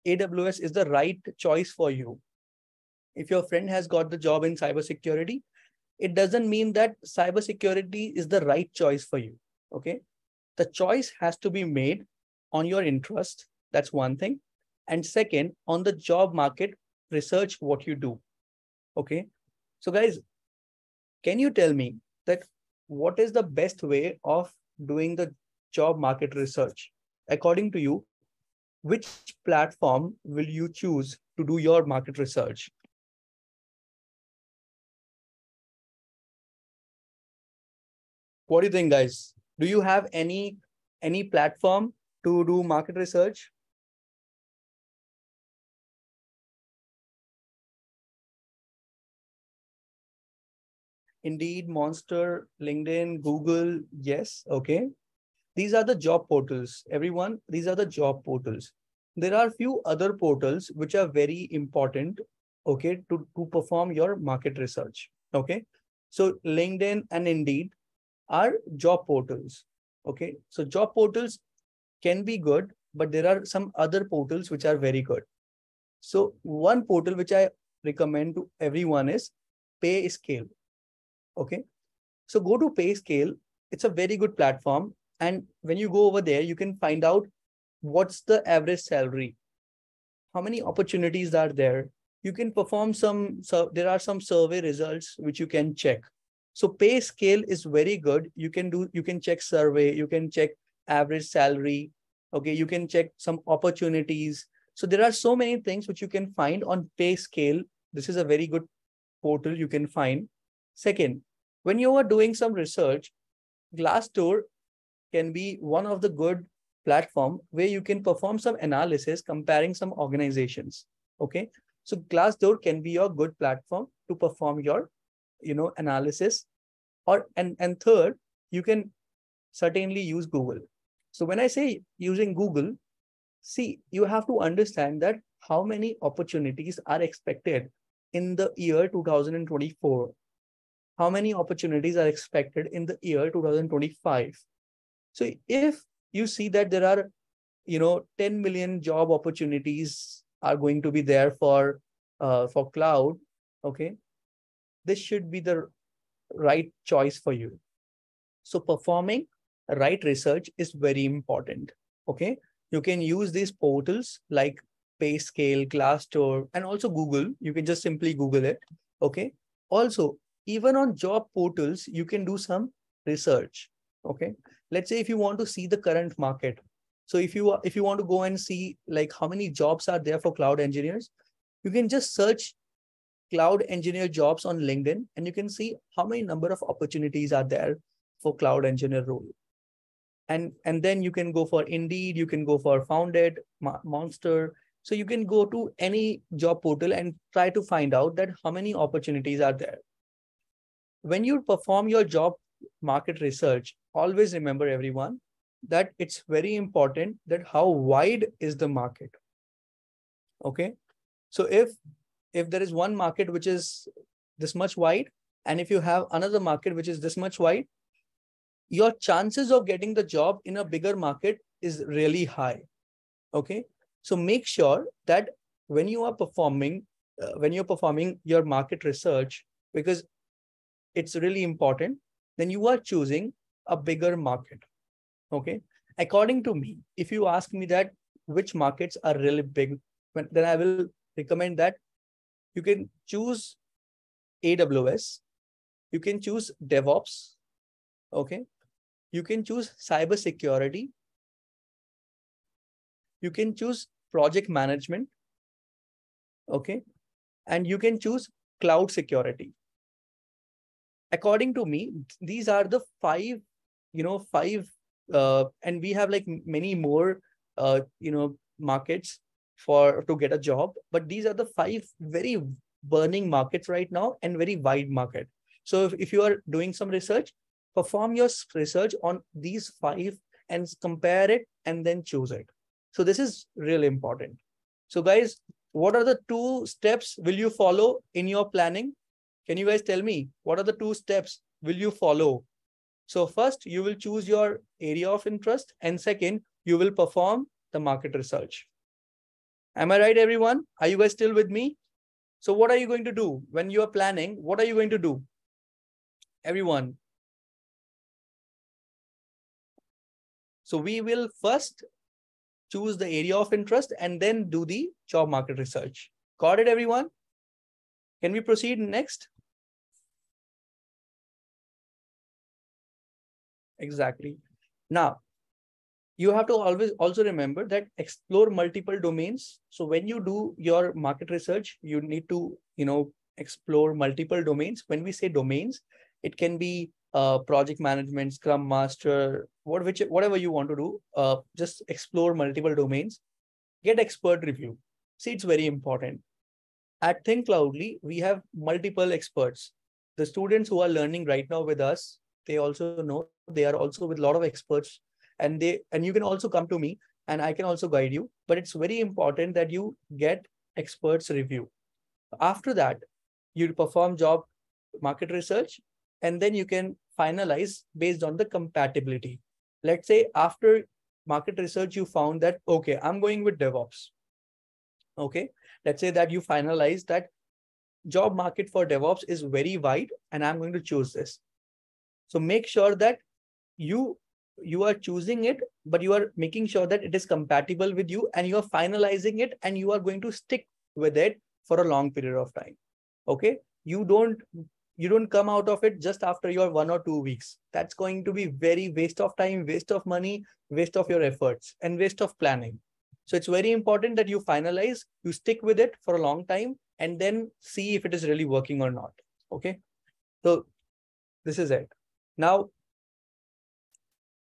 B: AWS is the right choice for you. If your friend has got the job in cybersecurity, it doesn't mean that cybersecurity is the right choice for you. Okay. The choice has to be made on your interest. That's one thing. And second, on the job market, research what you do. Okay. So, guys, can you tell me that what is the best way of doing the job market research? According to you, which platform will you choose to do your market research? What do you think, guys? Do you have any any platform to do market research? Indeed, Monster, LinkedIn, Google, yes, okay. These are the job portals. Everyone, these are the job portals. There are few other portals which are very important, okay, to, to perform your market research, okay. So LinkedIn and Indeed, are job portals. Okay, so job portals can be good, but there are some other portals which are very good. So one portal which I recommend to everyone is PayScale. Okay, so go to PayScale. It's a very good platform. And when you go over there, you can find out what's the average salary, how many opportunities are there. You can perform some, so there are some survey results which you can check. So PayScale is very good. You can do, you can check survey, you can check average salary. Okay, you can check some opportunities. So there are so many things which you can find on PayScale. This is a very good portal you can find. Second, when you are doing some research, Glassdoor can be one of the good platform where you can perform some analysis comparing some organizations. Okay, so Glassdoor can be your good platform to perform your you know analysis. Or and and third you can certainly use google. So when i say using google see you have to understand that how many opportunities are expected in the year 2024 how many opportunities are expected in the year 2025 so if you see that there are you know 10 million job opportunities are going to be there for uh, for cloud okay this should be the right choice for you. So performing right research is very important. Okay. You can use these portals like PayScale, Glassdoor, and also Google. You can just simply Google it. Okay. Also, even on job portals, you can do some research. Okay. Let's say if you want to see the current market. So if you if you want to go and see like how many jobs are there for cloud engineers, you can just search cloud engineer jobs on linkedin and you can see how many number of opportunities are there for cloud engineer role and and then you can go for indeed you can go for Foundit monster so you can go to any job portal and try to find out that how many opportunities are there when you perform your job market research always remember everyone that it's very important that how wide is the market. Okay? So if if there is one market which is this much wide and if you have another market which is this much wide your chances of getting the job in a bigger market is really high. Okay? So make sure that when you are performing uh, when you're performing your market research because it's really important then you are choosing a bigger market Okay. According to me, if you ask me that which markets are really big, then I will recommend that you can choose AWS, you can choose DevOps, okay? You can choose cybersecurity, you can choose project management, okay? And you can choose cloud security. According to me, these are the five, you know, five uh, and we have like many more uh, you know markets for to get a job but these are the five very burning markets right now and very wide market. So if, if you are doing some research perform your research on these five and compare it and then choose it. So this is really important. So guys what are the two steps will you follow in your planning can you guys tell me what are the two steps will you follow so first, you will choose your area of interest. And second, you will perform the market research. Am I right, everyone? Are you guys still with me? So what are you going to do when you are planning? What are you going to do? Everyone. So we will first choose the area of interest and then do the job market research. Got it, everyone? Can we proceed next? Exactly. Now, you have to always also remember that explore multiple domains. So when you do your market research, you need to, you know, explore multiple domains. When we say domains, it can be uh, project management, Scrum Master, what which whatever you want to do. Uh, just explore multiple domains. Get expert review. See, it's very important. At Think Cloudly, we have multiple experts. The students who are learning right now with us, they also know they are also with a lot of experts and they and you can also come to me and i can also guide you. But it's very important that you get experts review. After that you perform job market research and then you can finalize based on the compatibility. Let's say after market research you found that okay i'm going with devops. Okay? Let's say that you finalize that job market for devops is very wide and i'm going to choose this so make sure that you you are choosing it, but you are making sure that it is compatible with you and you are finalizing it and you are going to stick with it for a long period of time. Okay. You don't you don't come out of it just after your one or two weeks. That's going to be very waste of time, waste of money, waste of your efforts, and waste of planning. So it's very important that you finalize, you stick with it for a long time, and then see if it is really working or not. Okay. So this is it. Now,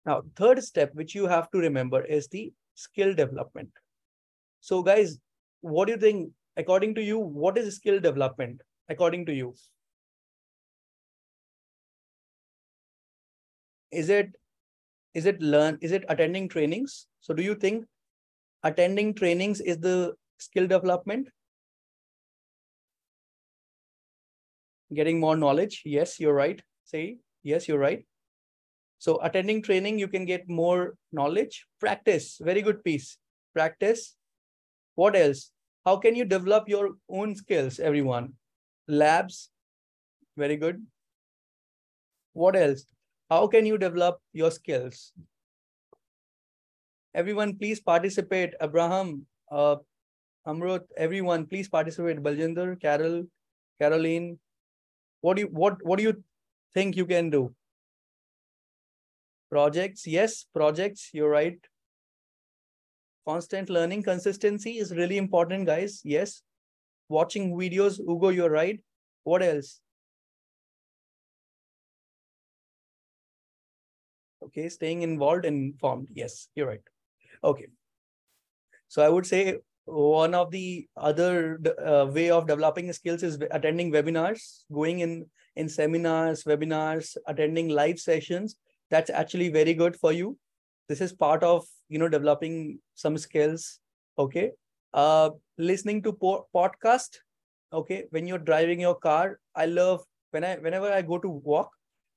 B: now, third step, which you have to remember is the skill development. So guys, what do you think, according to you, what is skill development, according to you? Is it, is it learn, is it attending trainings? So do you think attending trainings is the skill development? Getting more knowledge? Yes, you're right. Say, yes, you're right. So attending training, you can get more knowledge. Practice, very good piece. Practice. What else? How can you develop your own skills, everyone? Labs, very good. What else? How can you develop your skills? Everyone, please participate. Abraham, uh, Amrut, everyone, please participate. Baljinder, Carol, Caroline. What do you what what do you think you can do? Projects, yes, projects, you're right. Constant learning, consistency is really important, guys. Yes. watching videos. Ugo, you're right. What else? Okay, staying involved and informed. Yes, you're right. Okay. So I would say one of the other uh, way of developing skills is attending webinars, going in in seminars, webinars, attending live sessions. That's actually very good for you. This is part of you know developing some skills. Okay, uh, listening to po- podcast. Okay, when you're driving your car, I love when I whenever I go to walk,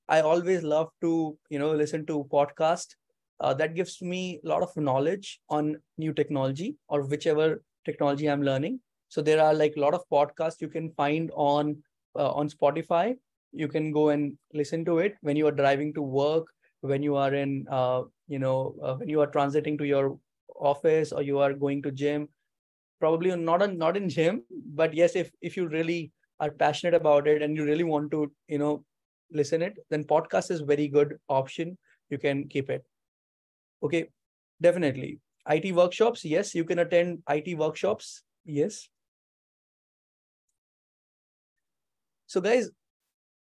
B: I always love to you know listen to podcast uh, that gives me a lot of knowledge on new technology or whichever technology i'm learning so there are like a lot of podcasts you can find on uh, on spotify you can go and listen to it when you are driving to work when you are in uh, you know uh, when you are transiting to your office or you are going to gym probably not on not in gym but yes if if you really are passionate about it and you really want to you know listen it then podcast is very good option you can keep it Okay, definitely. IT workshops, yes, you can attend IT workshops. Yes. So guys,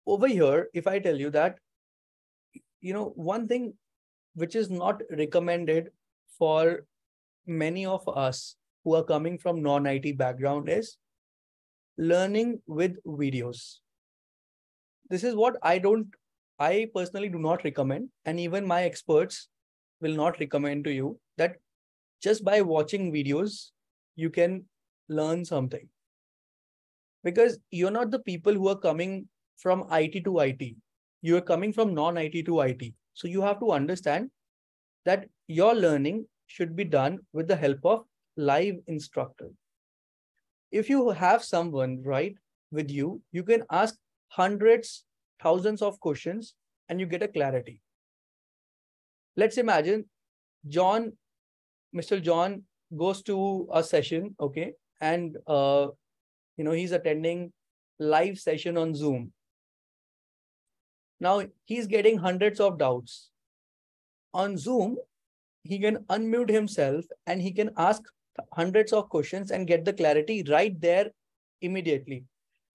B: over here, if I tell you that, you know, one thing which is not recommended for many of us who are coming from non-IT background is learning with videos. This is what I don't, I personally do not recommend. And even my experts will not recommend to you that just by watching videos, you can learn something. Because you're not the people who are coming from IT to IT. You are coming from non IT to IT. So you have to understand that your learning should be done with the help of live instructor. If you have someone right with you, you can ask hundreds, thousands of questions and you get a clarity let's imagine John, Mr. John goes to a session, okay, and uh, you know he's attending live session on Zoom. Now he's getting hundreds of doubts. On Zoom, he can unmute himself and he can ask hundreds of questions and get the clarity right there immediately.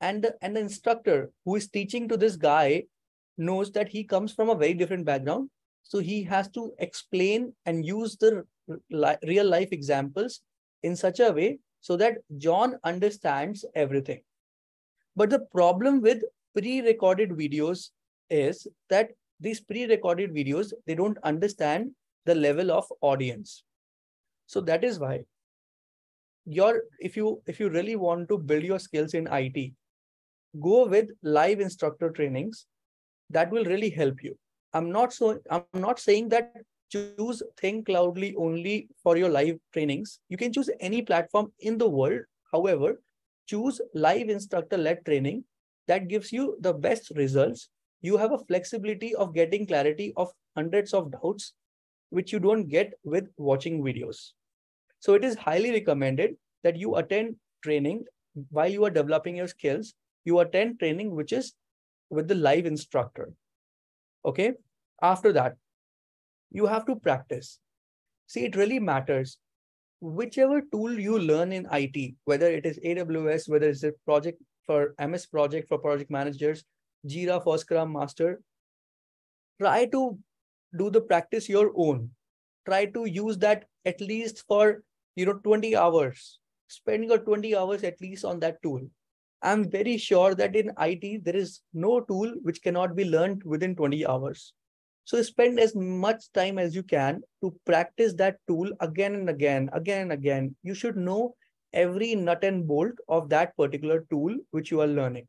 B: And and the instructor who is teaching to this guy knows that he comes from a very different background so he has to explain and use the real life examples in such a way so that John understands everything. But the problem with pre-recorded videos is that these pre-recorded videos, they don't understand the level of audience. So that is why your if you if you really want to build your skills in IT, go with live instructor trainings. That will really help you. I'm not so I'm not saying that choose Thinkcloudly only for your live trainings. You can choose any platform in the world. However, choose live instructor led training that gives you the best results. You have a flexibility of getting clarity of hundreds of doubts, which you don't get with watching videos. So it is highly recommended that you attend training while you are developing your skills. You attend training which is with the live instructor. Okay. After that, you have to practice. See, it really matters. Whichever tool you learn in IT, whether it is AWS, whether it's a project for MS project for project managers, Jira for Scrum Master, try to do the practice your own. Try to use that at least for you know 20 hours. Spend your 20 hours at least on that tool. I'm very sure that in IT, there is no tool which cannot be learned within 20 hours. So spend as much time as you can to practice that tool again and again, again and again. You should know every nut and bolt of that particular tool which you are learning.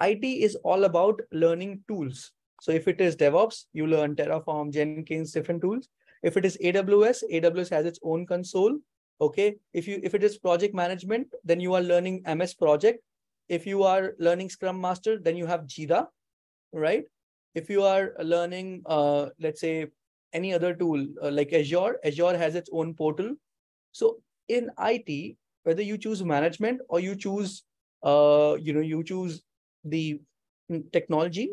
B: IT is all about learning tools. So if it is DevOps, you learn Terraform, Jenkins, different tools. If it is AWS, AWS has its own console. Okay. If you if it is project management, then you are learning MS Project if you are learning Scrum Master, then you have Jira, right? If you are learning, uh, let's say, any other tool uh, like Azure, Azure has its own portal. So in IT, whether you choose management or you choose, uh, you know, you choose the technology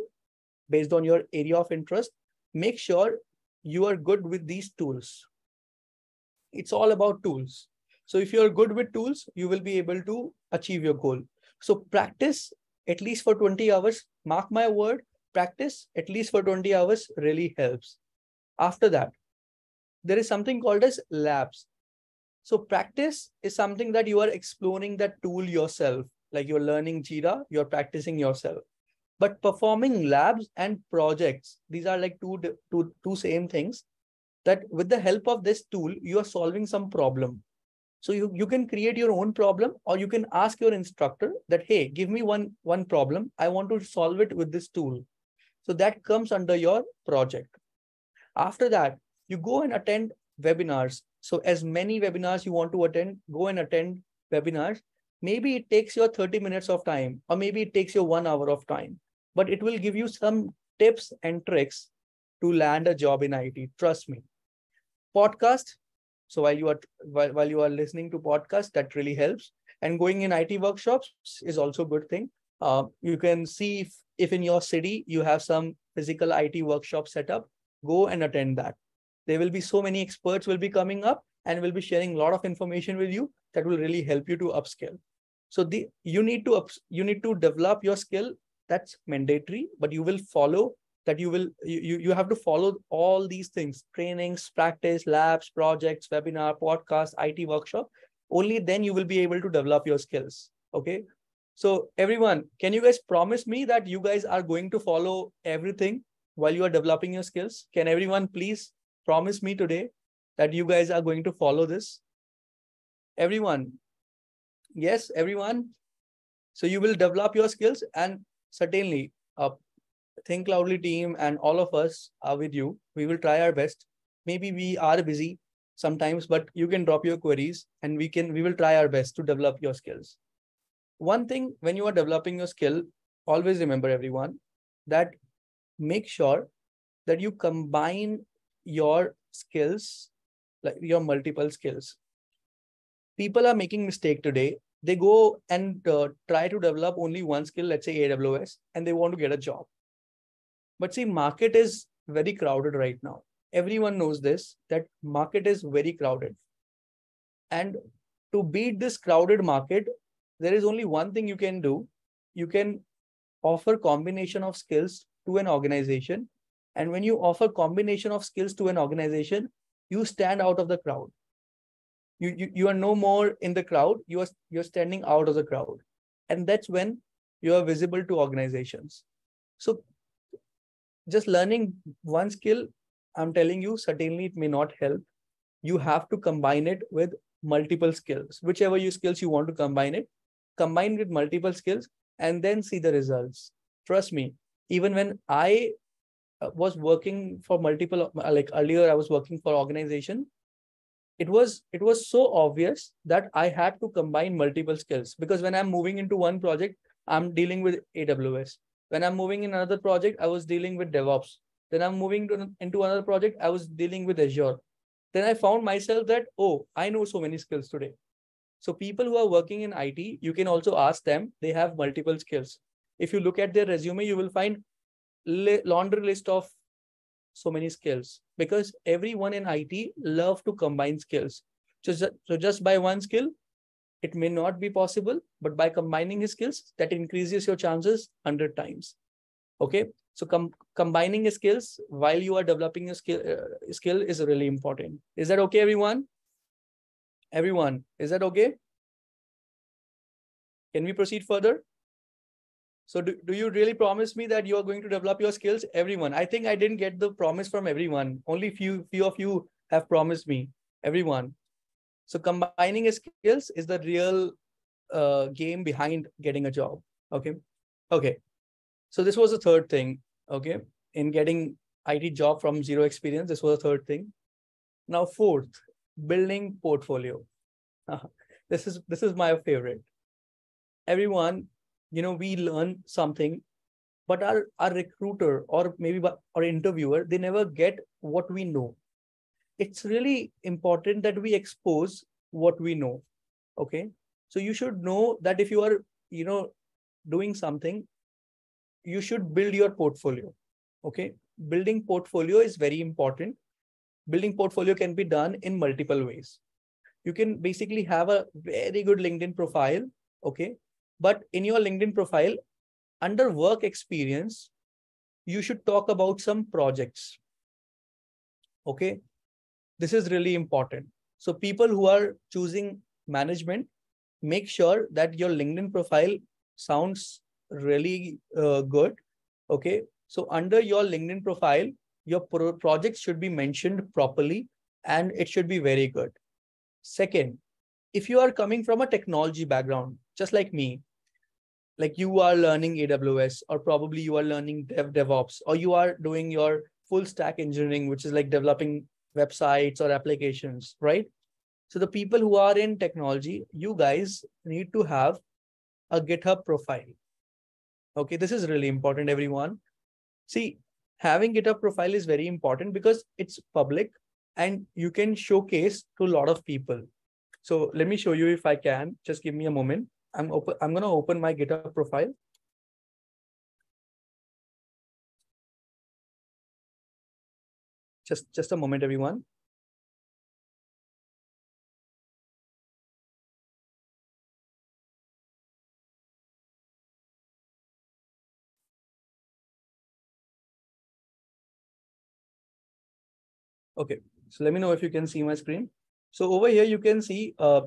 B: based on your area of interest, make sure you are good with these tools. It's all about tools. So if you're good with tools, you will be able to achieve your goal. So practice at least for 20 hours. Mark my word, practice at least for 20 hours really helps. After that, there is something called as labs. So practice is something that you are exploring that tool yourself, like you're learning Jira, you're practicing yourself. But performing labs and projects, these are like two, two, two same things that with the help of this tool, you are solving some problem. So you, you can create your own problem or you can ask your instructor that, hey, give me one, one problem. I want to solve it with this tool. So that comes under your project. After that, you go and attend webinars. So as many webinars you want to attend, go and attend webinars. Maybe it takes your 30 minutes of time, or maybe it takes you one hour of time, but it will give you some tips and tricks to land a job in IT. Trust me. Podcast. So while you are while, while you are listening to podcast, that really helps. And going in IT workshops is also a good thing. Uh, you can see if, if in your city you have some physical IT workshop set up, go and attend that there will be so many experts will be coming up and will be sharing a lot of information with you that will really help you to upskill so the you need to you need to develop your skill that's mandatory but you will follow that you will you, you have to follow all these things trainings practice labs projects webinar podcast it workshop only then you will be able to develop your skills okay so everyone can you guys promise me that you guys are going to follow everything while you are developing your skills can everyone please promise me today that you guys are going to follow this? Everyone. Yes, everyone. So you will develop your skills and certainly uh, Thinkcloudly team and all of us are with you. We will try our best. Maybe we are busy sometimes, but you can drop your queries and we can we will try our best to develop your skills. One thing when you are developing your skill, always remember everyone that make sure that you combine your skills, like your multiple skills. People are making mistake today. They go and uh, try to develop only one skill, let's say AWS, and they want to get a job. But see, market is very crowded right now. Everyone knows this, that market is very crowded. And to beat this crowded market, there is only one thing you can do. You can offer combination of skills to an organization and when you offer combination of skills to an organization, you stand out of the crowd. You, you, you are no more in the crowd, you are, you're standing out of the crowd. And that's when you are visible to organizations. So just learning one skill, I'm telling you, certainly it may not help. You have to combine it with multiple skills, whichever you skills you want to combine it, combine with multiple skills and then see the results. Trust me, even when I uh, was working for multiple uh, like earlier i was working for organization it was it was so obvious that i had to combine multiple skills. Because when i'm moving into one project i'm dealing with aws when i'm moving in another project i was dealing with devops. Then i'm moving to, into another project i was dealing with azure. Then i found myself that oh i know so many skills today. So people who are working in it you can also ask them they have multiple skills. If you look at their resume you will find li- laundry list of so many skills because everyone in IT love to combine skills. So, so just by one skill, it may not be possible, but by combining his skills, that increases your chances 100 times. Okay. So com- combining skills while you are developing a skill, uh, skill is really important. Is that okay, everyone? Everyone, is that okay? Can we proceed further? So do, do you really promise me that you are going to develop your skills? Everyone. I think I didn't get the promise from everyone. Only few few of you have promised me. Everyone. So combining skills is the real uh, game behind getting a job. Okay. Okay. So this was the third thing. Okay. In getting IT job from zero experience, this was the third thing. Now fourth, building portfolio. Uh, this is this is my favorite. Everyone you know we learn something but our our recruiter or maybe our interviewer they never get what we know. It's really important that we expose what we know okay? So you should know that if you are you know doing something you should build your portfolio okay? Building portfolio is very important. Building portfolio can be done in multiple ways. You can basically have a very good linkedin profile Okay. But in your LinkedIn profile, under work experience, you should talk about some projects. Okay. This is really important. So people who are choosing management, make sure that your LinkedIn profile sounds really uh, good. Okay. So under your LinkedIn profile, your pro- project should be mentioned properly and it should be very good. Second, if you are coming from a technology background, just like me, like you are learning AWS, or probably you are learning Dev, DevOps, or you are doing your full stack engineering, which is like developing websites or applications, right? So the people who are in technology, you guys need to have a GitHub profile. Okay, this is really important, everyone. See, having GitHub profile is very important because it's public and you can showcase to a lot of people. So let me show you if I can. Just give me a moment. I'm open. I'm gonna open my GitHub profile. Just just a moment, everyone. Okay, so let me know if you can see my screen. So over here, you can see, uh,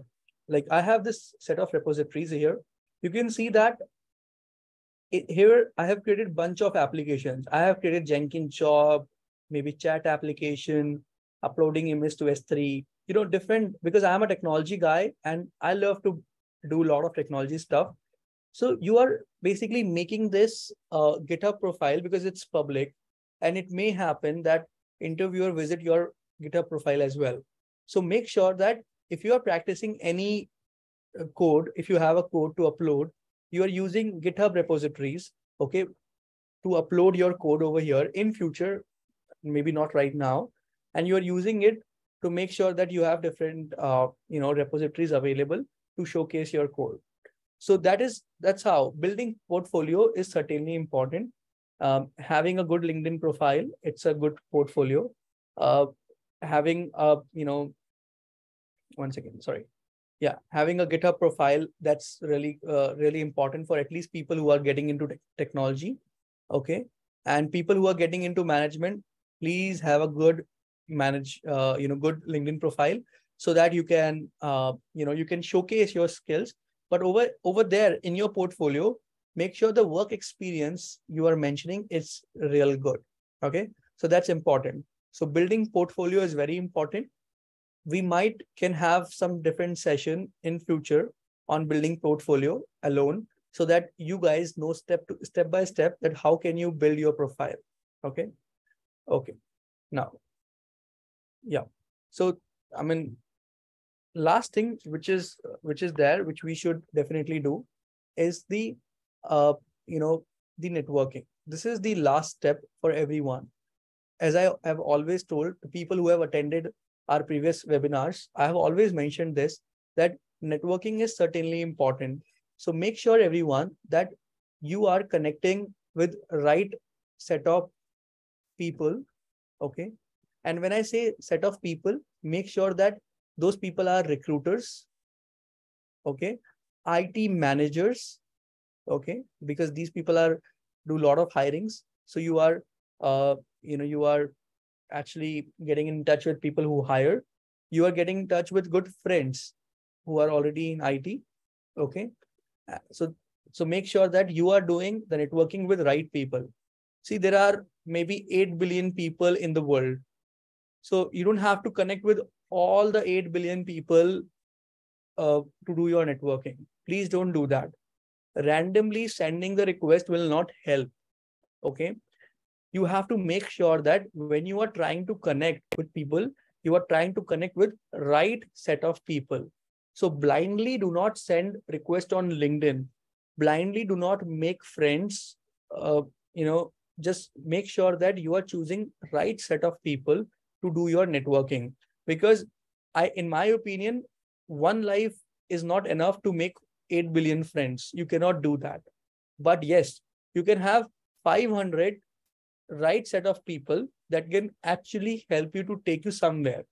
B: like I have this set of repositories here. You can see that it, here I have created bunch of applications. I have created Jenkins job, maybe chat application, uploading image to S3, you know, different, because I'm a technology guy and I love to do a lot of technology stuff. So you are basically making this uh, GitHub profile because it's public and it may happen that interviewer visit your GitHub profile as well. So make sure that if you are practicing any uh, code, if you have a code to upload, you are using GitHub repositories, okay, to upload your code over here in future, maybe not right now, and you are using it to make sure that you have different, uh, you know, repositories available to showcase your code. So that is that's how. Building portfolio is certainly important. Um, having a good linkedin profile it's a good portfolio. Uh, having a you know one second sorry. Yeah having a github profile that's really uh, really important for at least people who are getting into te- technology okay? And people who are getting into management please have a good manage uh, you know good linkedin profile so that you can uh, you know you can showcase your skills. But over over there in your portfolio make sure the work experience you are mentioning is real good okay? So that's important. So building portfolio is very important we might can have some different session in future on building portfolio alone so that you guys know step to step by step that how can you build your profile okay okay now yeah so i mean last thing which is which is there which we should definitely do is the uh, you know, the networking. This is the last step for everyone. As I have always told people who have attended our previous webinars, I have always mentioned this that networking is certainly important. So make sure everyone that you are connecting with right set of people. Okay. And when I say set of people, make sure that those people are recruiters. Okay. IT managers, okay because these people are do a lot of hirings so you are uh, you know you are actually getting in touch with people who hire. You are getting in touch with good friends who are already in it okay? Uh, so so make sure that you are doing the networking with right people. See there are maybe 8 billion people in the world. So you don't have to connect with all the 8 billion people uh, to do your networking. Please don't do that. Randomly sending the request will not help okay you have to make sure that when you are trying to connect with people you are trying to connect with right set of people so blindly do not send request on linkedin blindly do not make friends uh, you know just make sure that you are choosing right set of people to do your networking because i in my opinion one life is not enough to make 8 billion friends. You cannot do that. But yes, you can have 500 right set of people that can actually help you to take you somewhere.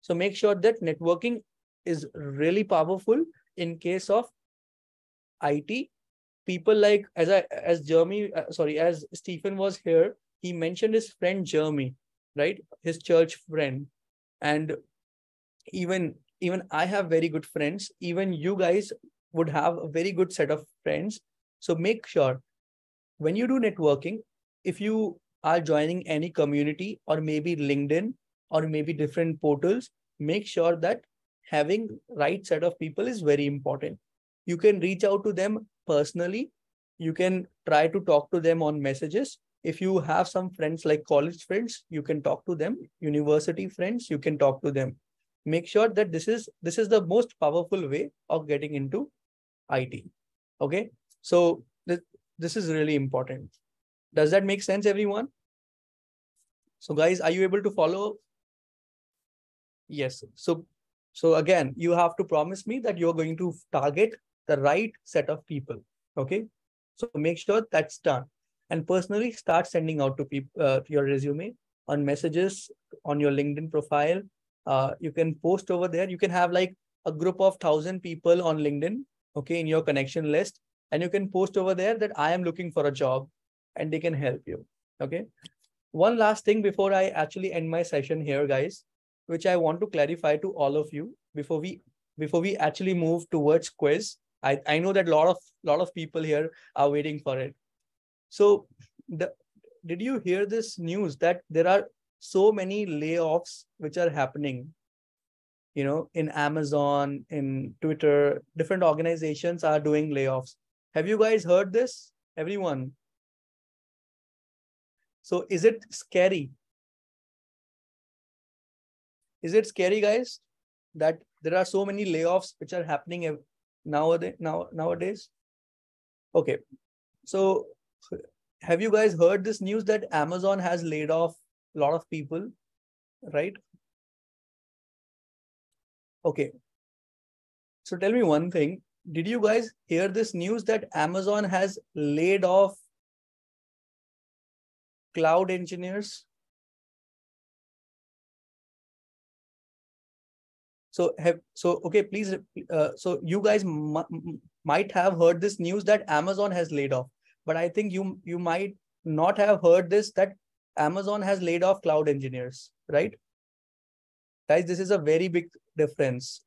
B: So make sure that networking is really powerful in case of IT, people like as I as Jeremy, uh, sorry, as Stephen was here, he mentioned his friend Jeremy, right? His church friend, and even even I have very good friends. Even you guys would have a very good set of friends. So make sure when you do networking, if you are joining any community or maybe LinkedIn or maybe different portals, make sure that having right set of people is very important. You can reach out to them personally. You can try to talk to them on messages. If you have some friends like college friends, you can talk to them. University friends, you can talk to them. Make sure that this is this is the most powerful way of getting into IT. Okay, so th this is really important. Does that make sense, everyone? So guys, are you able to follow? Yes. So, so again, you have to promise me that you're going to target the right set of people. Okay. So make sure that's done. And personally start sending out to people uh, your resume on messages on your LinkedIn profile. Uh, you can post over there. You can have like a group of thousand people on LinkedIn, okay, in your connection list. And you can post over there that I am looking for a job and they can help you. Okay. One last thing before I actually end my session here, guys, which I want to clarify to all of you before we before we actually move towards quiz. I, I know that a lot of lot of people here are waiting for it. So the, did you hear this news that there are so many layoffs which are happening you know in amazon in twitter different organizations are doing layoffs have you guys heard this everyone so is it scary? Is it scary, guys, that there are so many layoffs which are happening nowadays? Now nowadays, okay. So have you guys heard this news that Amazon has laid off a lot of people, right? Okay. So tell me one thing. Did you guys hear this news that Amazon has laid off cloud engineers. So have so okay, please. Uh, so you guys might have heard this news that Amazon has laid off, but I think you you might not have heard this that Amazon has laid off cloud engineers, right? Guys, this is a very big difference.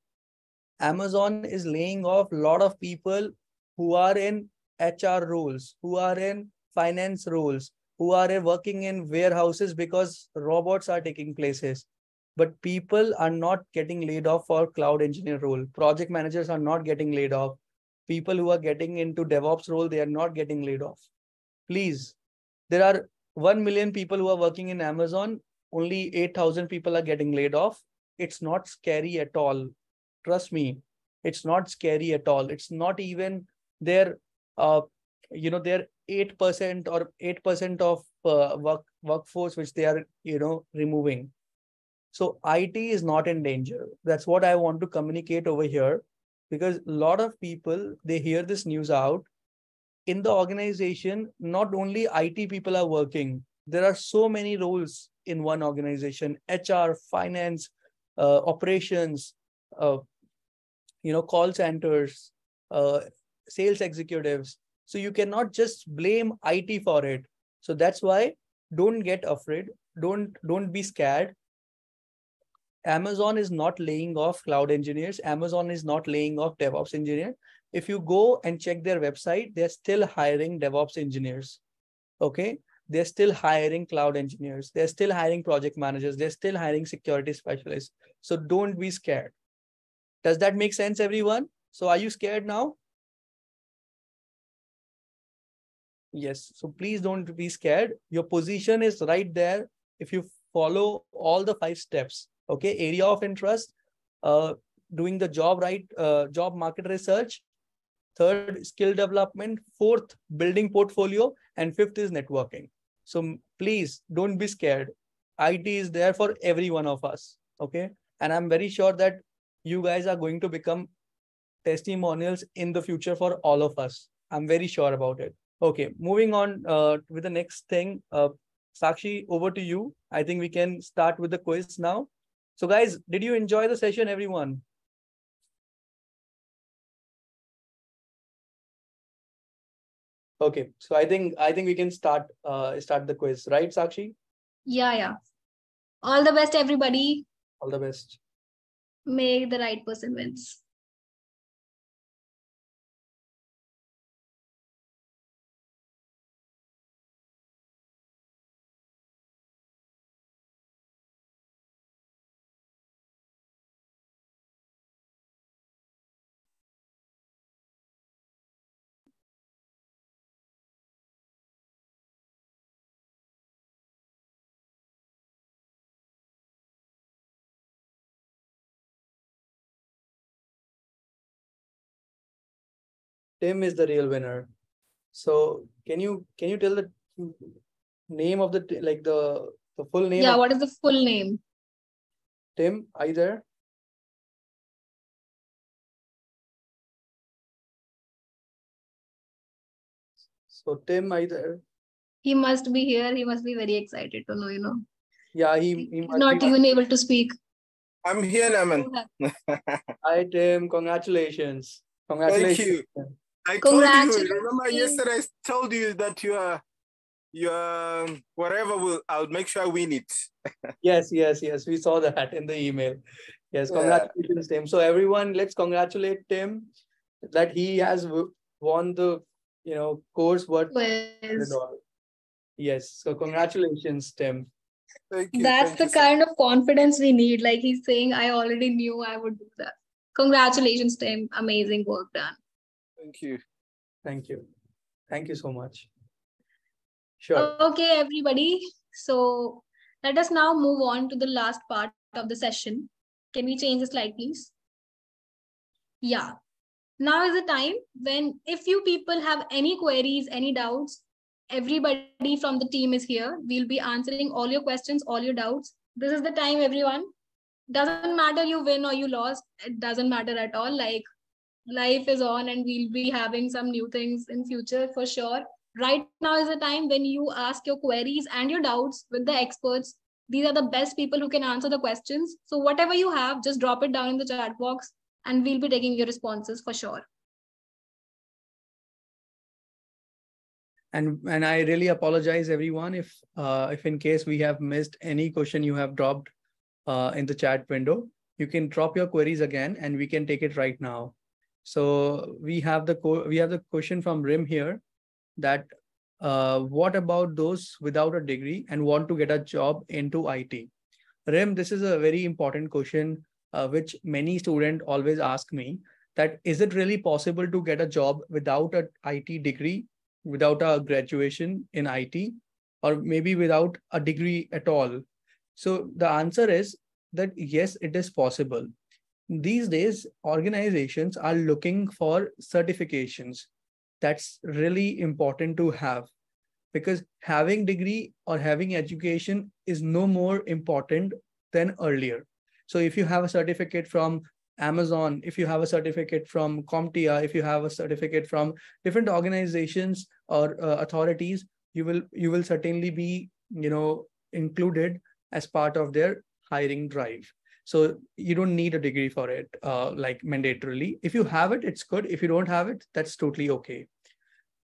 B: Amazon is laying off a lot of people who are in HR roles, who are in finance roles, who are working in warehouses because robots are taking places. But people are not getting laid off for cloud engineer role. Project managers are not getting laid off. People who are getting into devops role they are not getting laid off. Please there are 1 million people who are working in amazon. Only 8000 people are getting laid off. It's not scary at all. Trust me it's not scary at all. It's not even their uh, you know their 8% or 8% of uh, work workforce which they are you know removing. So it is not in danger. That's what i want to communicate over here because a lot of people they hear this news out. In the organization not only it people are working there are so many roles in one organization hr finance uh, operations uh, you know call centers uh, sales executives so you cannot just blame IT for it. So that's why don't get afraid. Don't don't be scared. Amazon is not laying off cloud engineers. Amazon is not laying off DevOps engineers. If you go and check their website, they're still hiring DevOps engineers. Okay. They're still hiring cloud engineers. They're still hiring project managers. They're still hiring security specialists. So don't be scared. Does that make sense, everyone? So are you scared now? Yes. So please don't be scared. Your position is right there. If you follow all the five steps, okay, area of interest, uh, doing the job right, uh, job market research, third, skill development, fourth, building portfolio, and fifth is networking. So please don't be scared. IT is there for every one of us. Okay. And I'm very sure that you guys are going to become testimonials in the future for all of us. I'm very sure about it. Okay, moving on uh, with the next thing. Uh, Sakshi, over to you. I think we can start with the quiz now. So guys, did you enjoy the session, everyone? Okay, so I think I think we can start uh start the quiz, right, Sakshi?
A: Yeah, yeah. All the best, everybody.
B: All the best.
A: May the right person wins.
B: Tim is the real winner. So can you can you tell the name of the like the the full name
A: Yeah,
B: of
A: what is the full name?
B: Tim? Are you there? So Tim, are you there?
A: He must be here. He must be very excited to know, you know.
B: Yeah, he, he
A: He's
B: must
A: not
B: be-
A: even able to speak.
D: I'm here, Naman.
B: Hi Tim, congratulations. Congratulations. Tim.
D: I told you. Remember yesterday I told you that you are, you are whatever will. I'll make sure I win it.
B: Yes, yes, yes. We saw that in the email. Yes,
D: Yeah.
B: congratulations, Tim. So everyone, let's congratulate Tim that he has won the you know course worth
A: Quiz.
B: $100. Yes. So congratulations, Tim.
D: Thank you.
A: That's
D: thank
A: the
D: you so-
A: kind of confidence we need. Like he's saying, I already knew I would do that. Congratulations, Tim. Amazing work done.
D: Thank you.
B: Thank you. Thank you so much. Sure.
A: Okay, everybody. So let us now move on to the last part of the session. Can we change the slide, please? Yeah. Now is the time when if you people have any queries, any doubts, everybody from the team is here. We'll be answering all your questions, all your doubts. This is the time, everyone. Doesn't matter you win or you lost. It doesn't matter at all. Like life is on and we'll be having some new things in future for sure. Right now is the time when you ask your queries and your doubts with the experts. These are the best people who can answer the questions. So whatever you have just drop it down in the chat box and we'll be taking your responses for sure.
B: And and I really apologize, everyone, if uh, if in case we have missed any question you have dropped uh, in the chat window, you can drop your queries again, and we can take it right now. So we have the we have the question from Rim here, that uh, what about those without a degree and want to get a job into IT? Rim, this is a very important question, uh, which many students always ask me. That is it really possible to get a job without a IT degree without a graduation in IT or maybe without a degree at all? So the answer is that yes, it is possible. These days, organizations are looking for certifications. That's really important to have because having degree or having education is no more important than earlier. So if you have a certificate from Amazon, if you have a certificate from CompTIA, if you have a certificate from different organizations or uh, authorities, you will you will certainly be you know included as part of their hiring drive. So you don't need a degree for it, uh, like mandatorily. If you have it, it's good. If you don't have it, that's totally okay.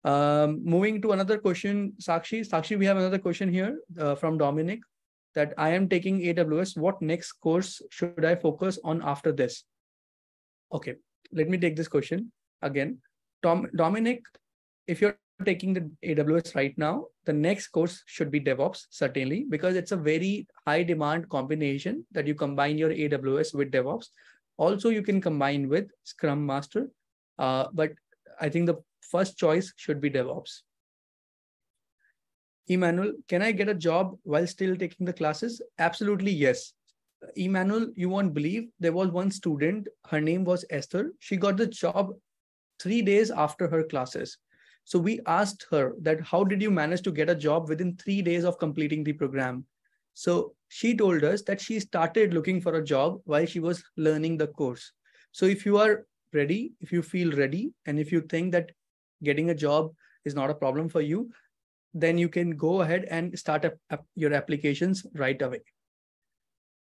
B: Um, moving to another question, Sakshi. Sakshi, we have another question here uh, from Dominic that I am taking AWS. What next course should I focus on after this? Okay, let me take this question again. Tom, Dominic, if you're taking the AWS right now, the next course should be DevOps, certainly, because it's a very high demand combination that you combine your AWS with DevOps. Also, you can combine with Scrum Master, uh, but I think the first choice should be DevOps. Emmanuel, can I get a job while still taking the classes? Absolutely, yes. Emmanuel, you won't believe there was one student, her name was Esther. She got the job three days after her classes. So we asked her that how did you manage to get a job within three days of completing the program? So she told us that she started looking for a job while she was learning the course. So if you are ready, if you feel ready, and if you think that getting a job is not a problem for you, then you can go ahead and start up, your applications right away.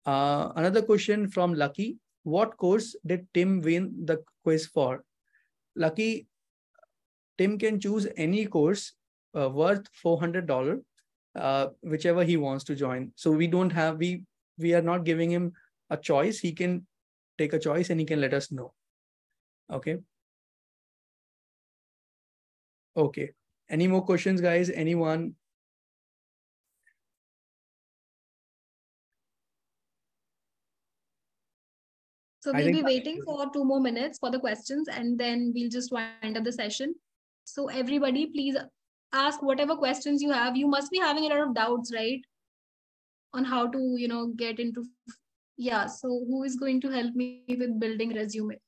B: Uh, another question from Lucky. What course did Tim win the quiz for? Lucky, Tim can choose any course uh, worth $400, uh, whichever he wants to join. So we don't have, we, we are not giving him a choice. He can take a choice and he can let us know. Okay. Okay. Any more questions, guys? Anyone?
A: So we'll be waiting for two more minutes for the questions and then we'll just wind up the session. So everybody, please ask whatever questions you have. You must be having a lot of doubts, right? On how to, you know, get into, yeah. So who is going to help me with building resume?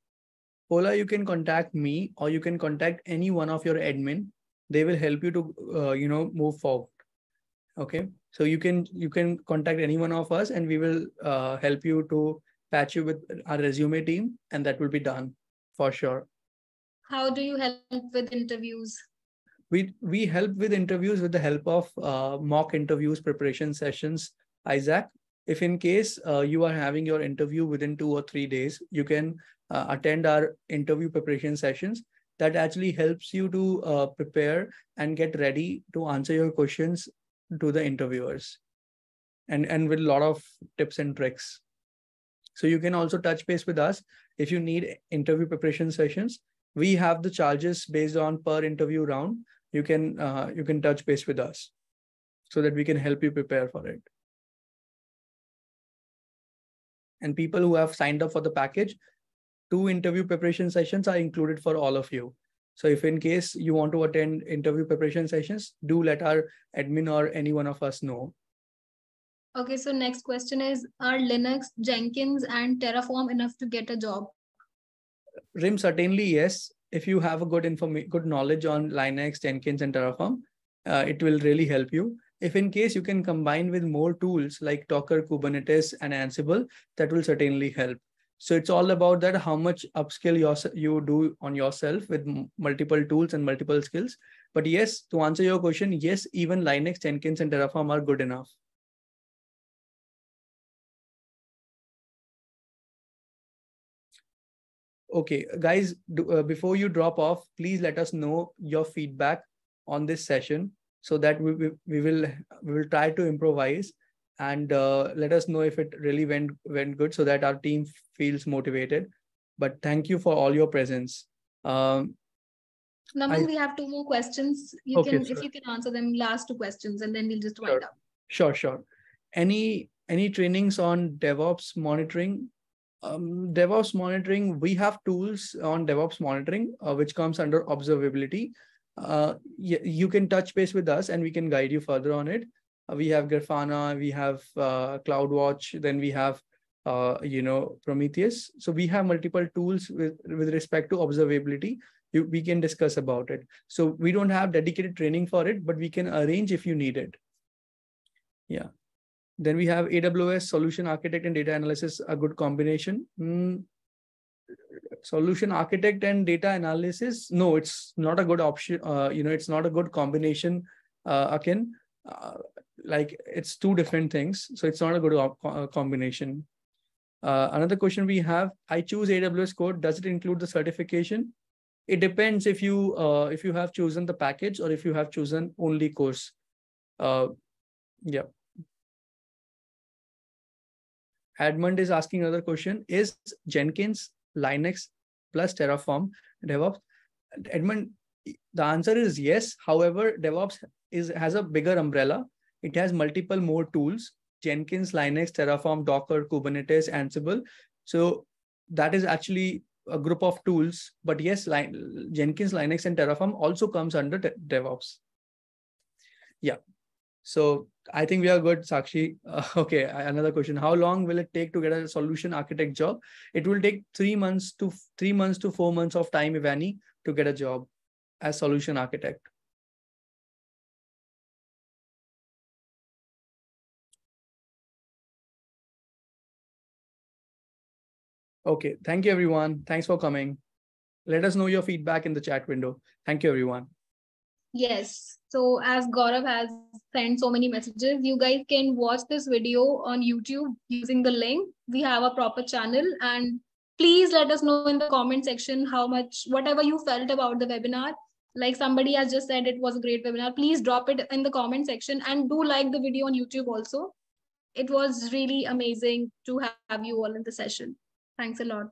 B: Ola, you can contact me or you can contact any one of your admin. They will help you to, uh, you know, move forward. Okay. So you can, you can contact any one of us and we will uh, help you to patch you with our resume team and that will be done for sure.
A: How do you help with interviews?
B: We, we help with interviews with the help of uh, mock interviews, preparation sessions, Isaac. If in case uh, you are having your interview within two or three days, you can uh, attend our interview preparation sessions that actually helps you to uh, prepare and get ready to answer your questions to the interviewers and and with a lot of tips and tricks so you can also touch base with us if you need interview preparation sessions we have the charges based on per interview round you can uh, you can touch base with us so that we can help you prepare for it and people who have signed up for the package two interview preparation sessions are included for all of you. So if in case you want to attend interview preparation sessions, do let our admin or any one of us know.
A: Okay, so next question is, are Linux, Jenkins and Terraform enough to get a job?
B: RIM certainly yes. If you have a good information, good knowledge on Linux, Jenkins, and Terraform, uh, it will really help you. If in case you can combine with more tools like Docker, Kubernetes, and Ansible, that will certainly help. So it's all about that how much upskill your, you do on yourself with multiple tools and multiple skills. But yes, to answer your question, yes, even Linux, Jenkins, and Terraform are good enough. Okay, guys, do, uh, before you drop off, please let us know your feedback on this session so that we, we, we will we will try to improvise and uh, let us know if it really went went good so that our team feels motivated but thank you for all your presence um,
A: Naman,
B: I-
A: we have two more questions. You
B: Okay,
A: can,
B: sure.
A: if you can answer them last two questions and then we'll just wind
B: Sure.
A: up.
B: sure sure any any trainings on devops monitoring um, devops monitoring we have tools on devops monitoring uh, which comes under observability. Uh, y- you can touch base with us and we can guide you further on it. Uh, we have grafana we have uh, cloudwatch then we have uh, you know prometheus. So we have multiple tools with with respect to observability. You, we can discuss about it. So we don't have dedicated training for it but we can arrange if you need it. Yeah then we have aws solution architect and data analysis a good combination. Hmm. solution architect and data analysis no it's not a good option uh, you know it's not a good combination uh, akin. Uh, like it's two different things so it's not a good combination. Uh, another question we have i choose aws code does it include the certification? It depends if you uh, if you have chosen the package or if you have chosen only course. Uh, yeah Edmund is asking another question. Is jenkins linux plus terraform devops? Edmund the answer is yes. However devops is has a bigger umbrella. It has multiple more tools jenkins linux terraform docker kubernetes ansible. So that is actually a group of tools. But yes Lin- jenkins linux and terraform also comes under de- devops. Yeah so i think we are good sakshi uh, okay another question how long will it take to get a solution architect job it will take 3 months to 3 months to 4 months of time if any to get a job as solution architect Okay. Thank you, everyone. Thanks for coming. Let us know your feedback in the chat window. Thank you, everyone.
A: Yes. So as Gaurav has sent so many messages, you guys can watch this video on YouTube using the link. We have a proper channel and please let us know in the comment section how much, whatever you felt about the webinar. like somebody has just said it was a great webinar please drop it in the comment section and do like the video on youtube also it was really amazing to have you all in the session thanks a lot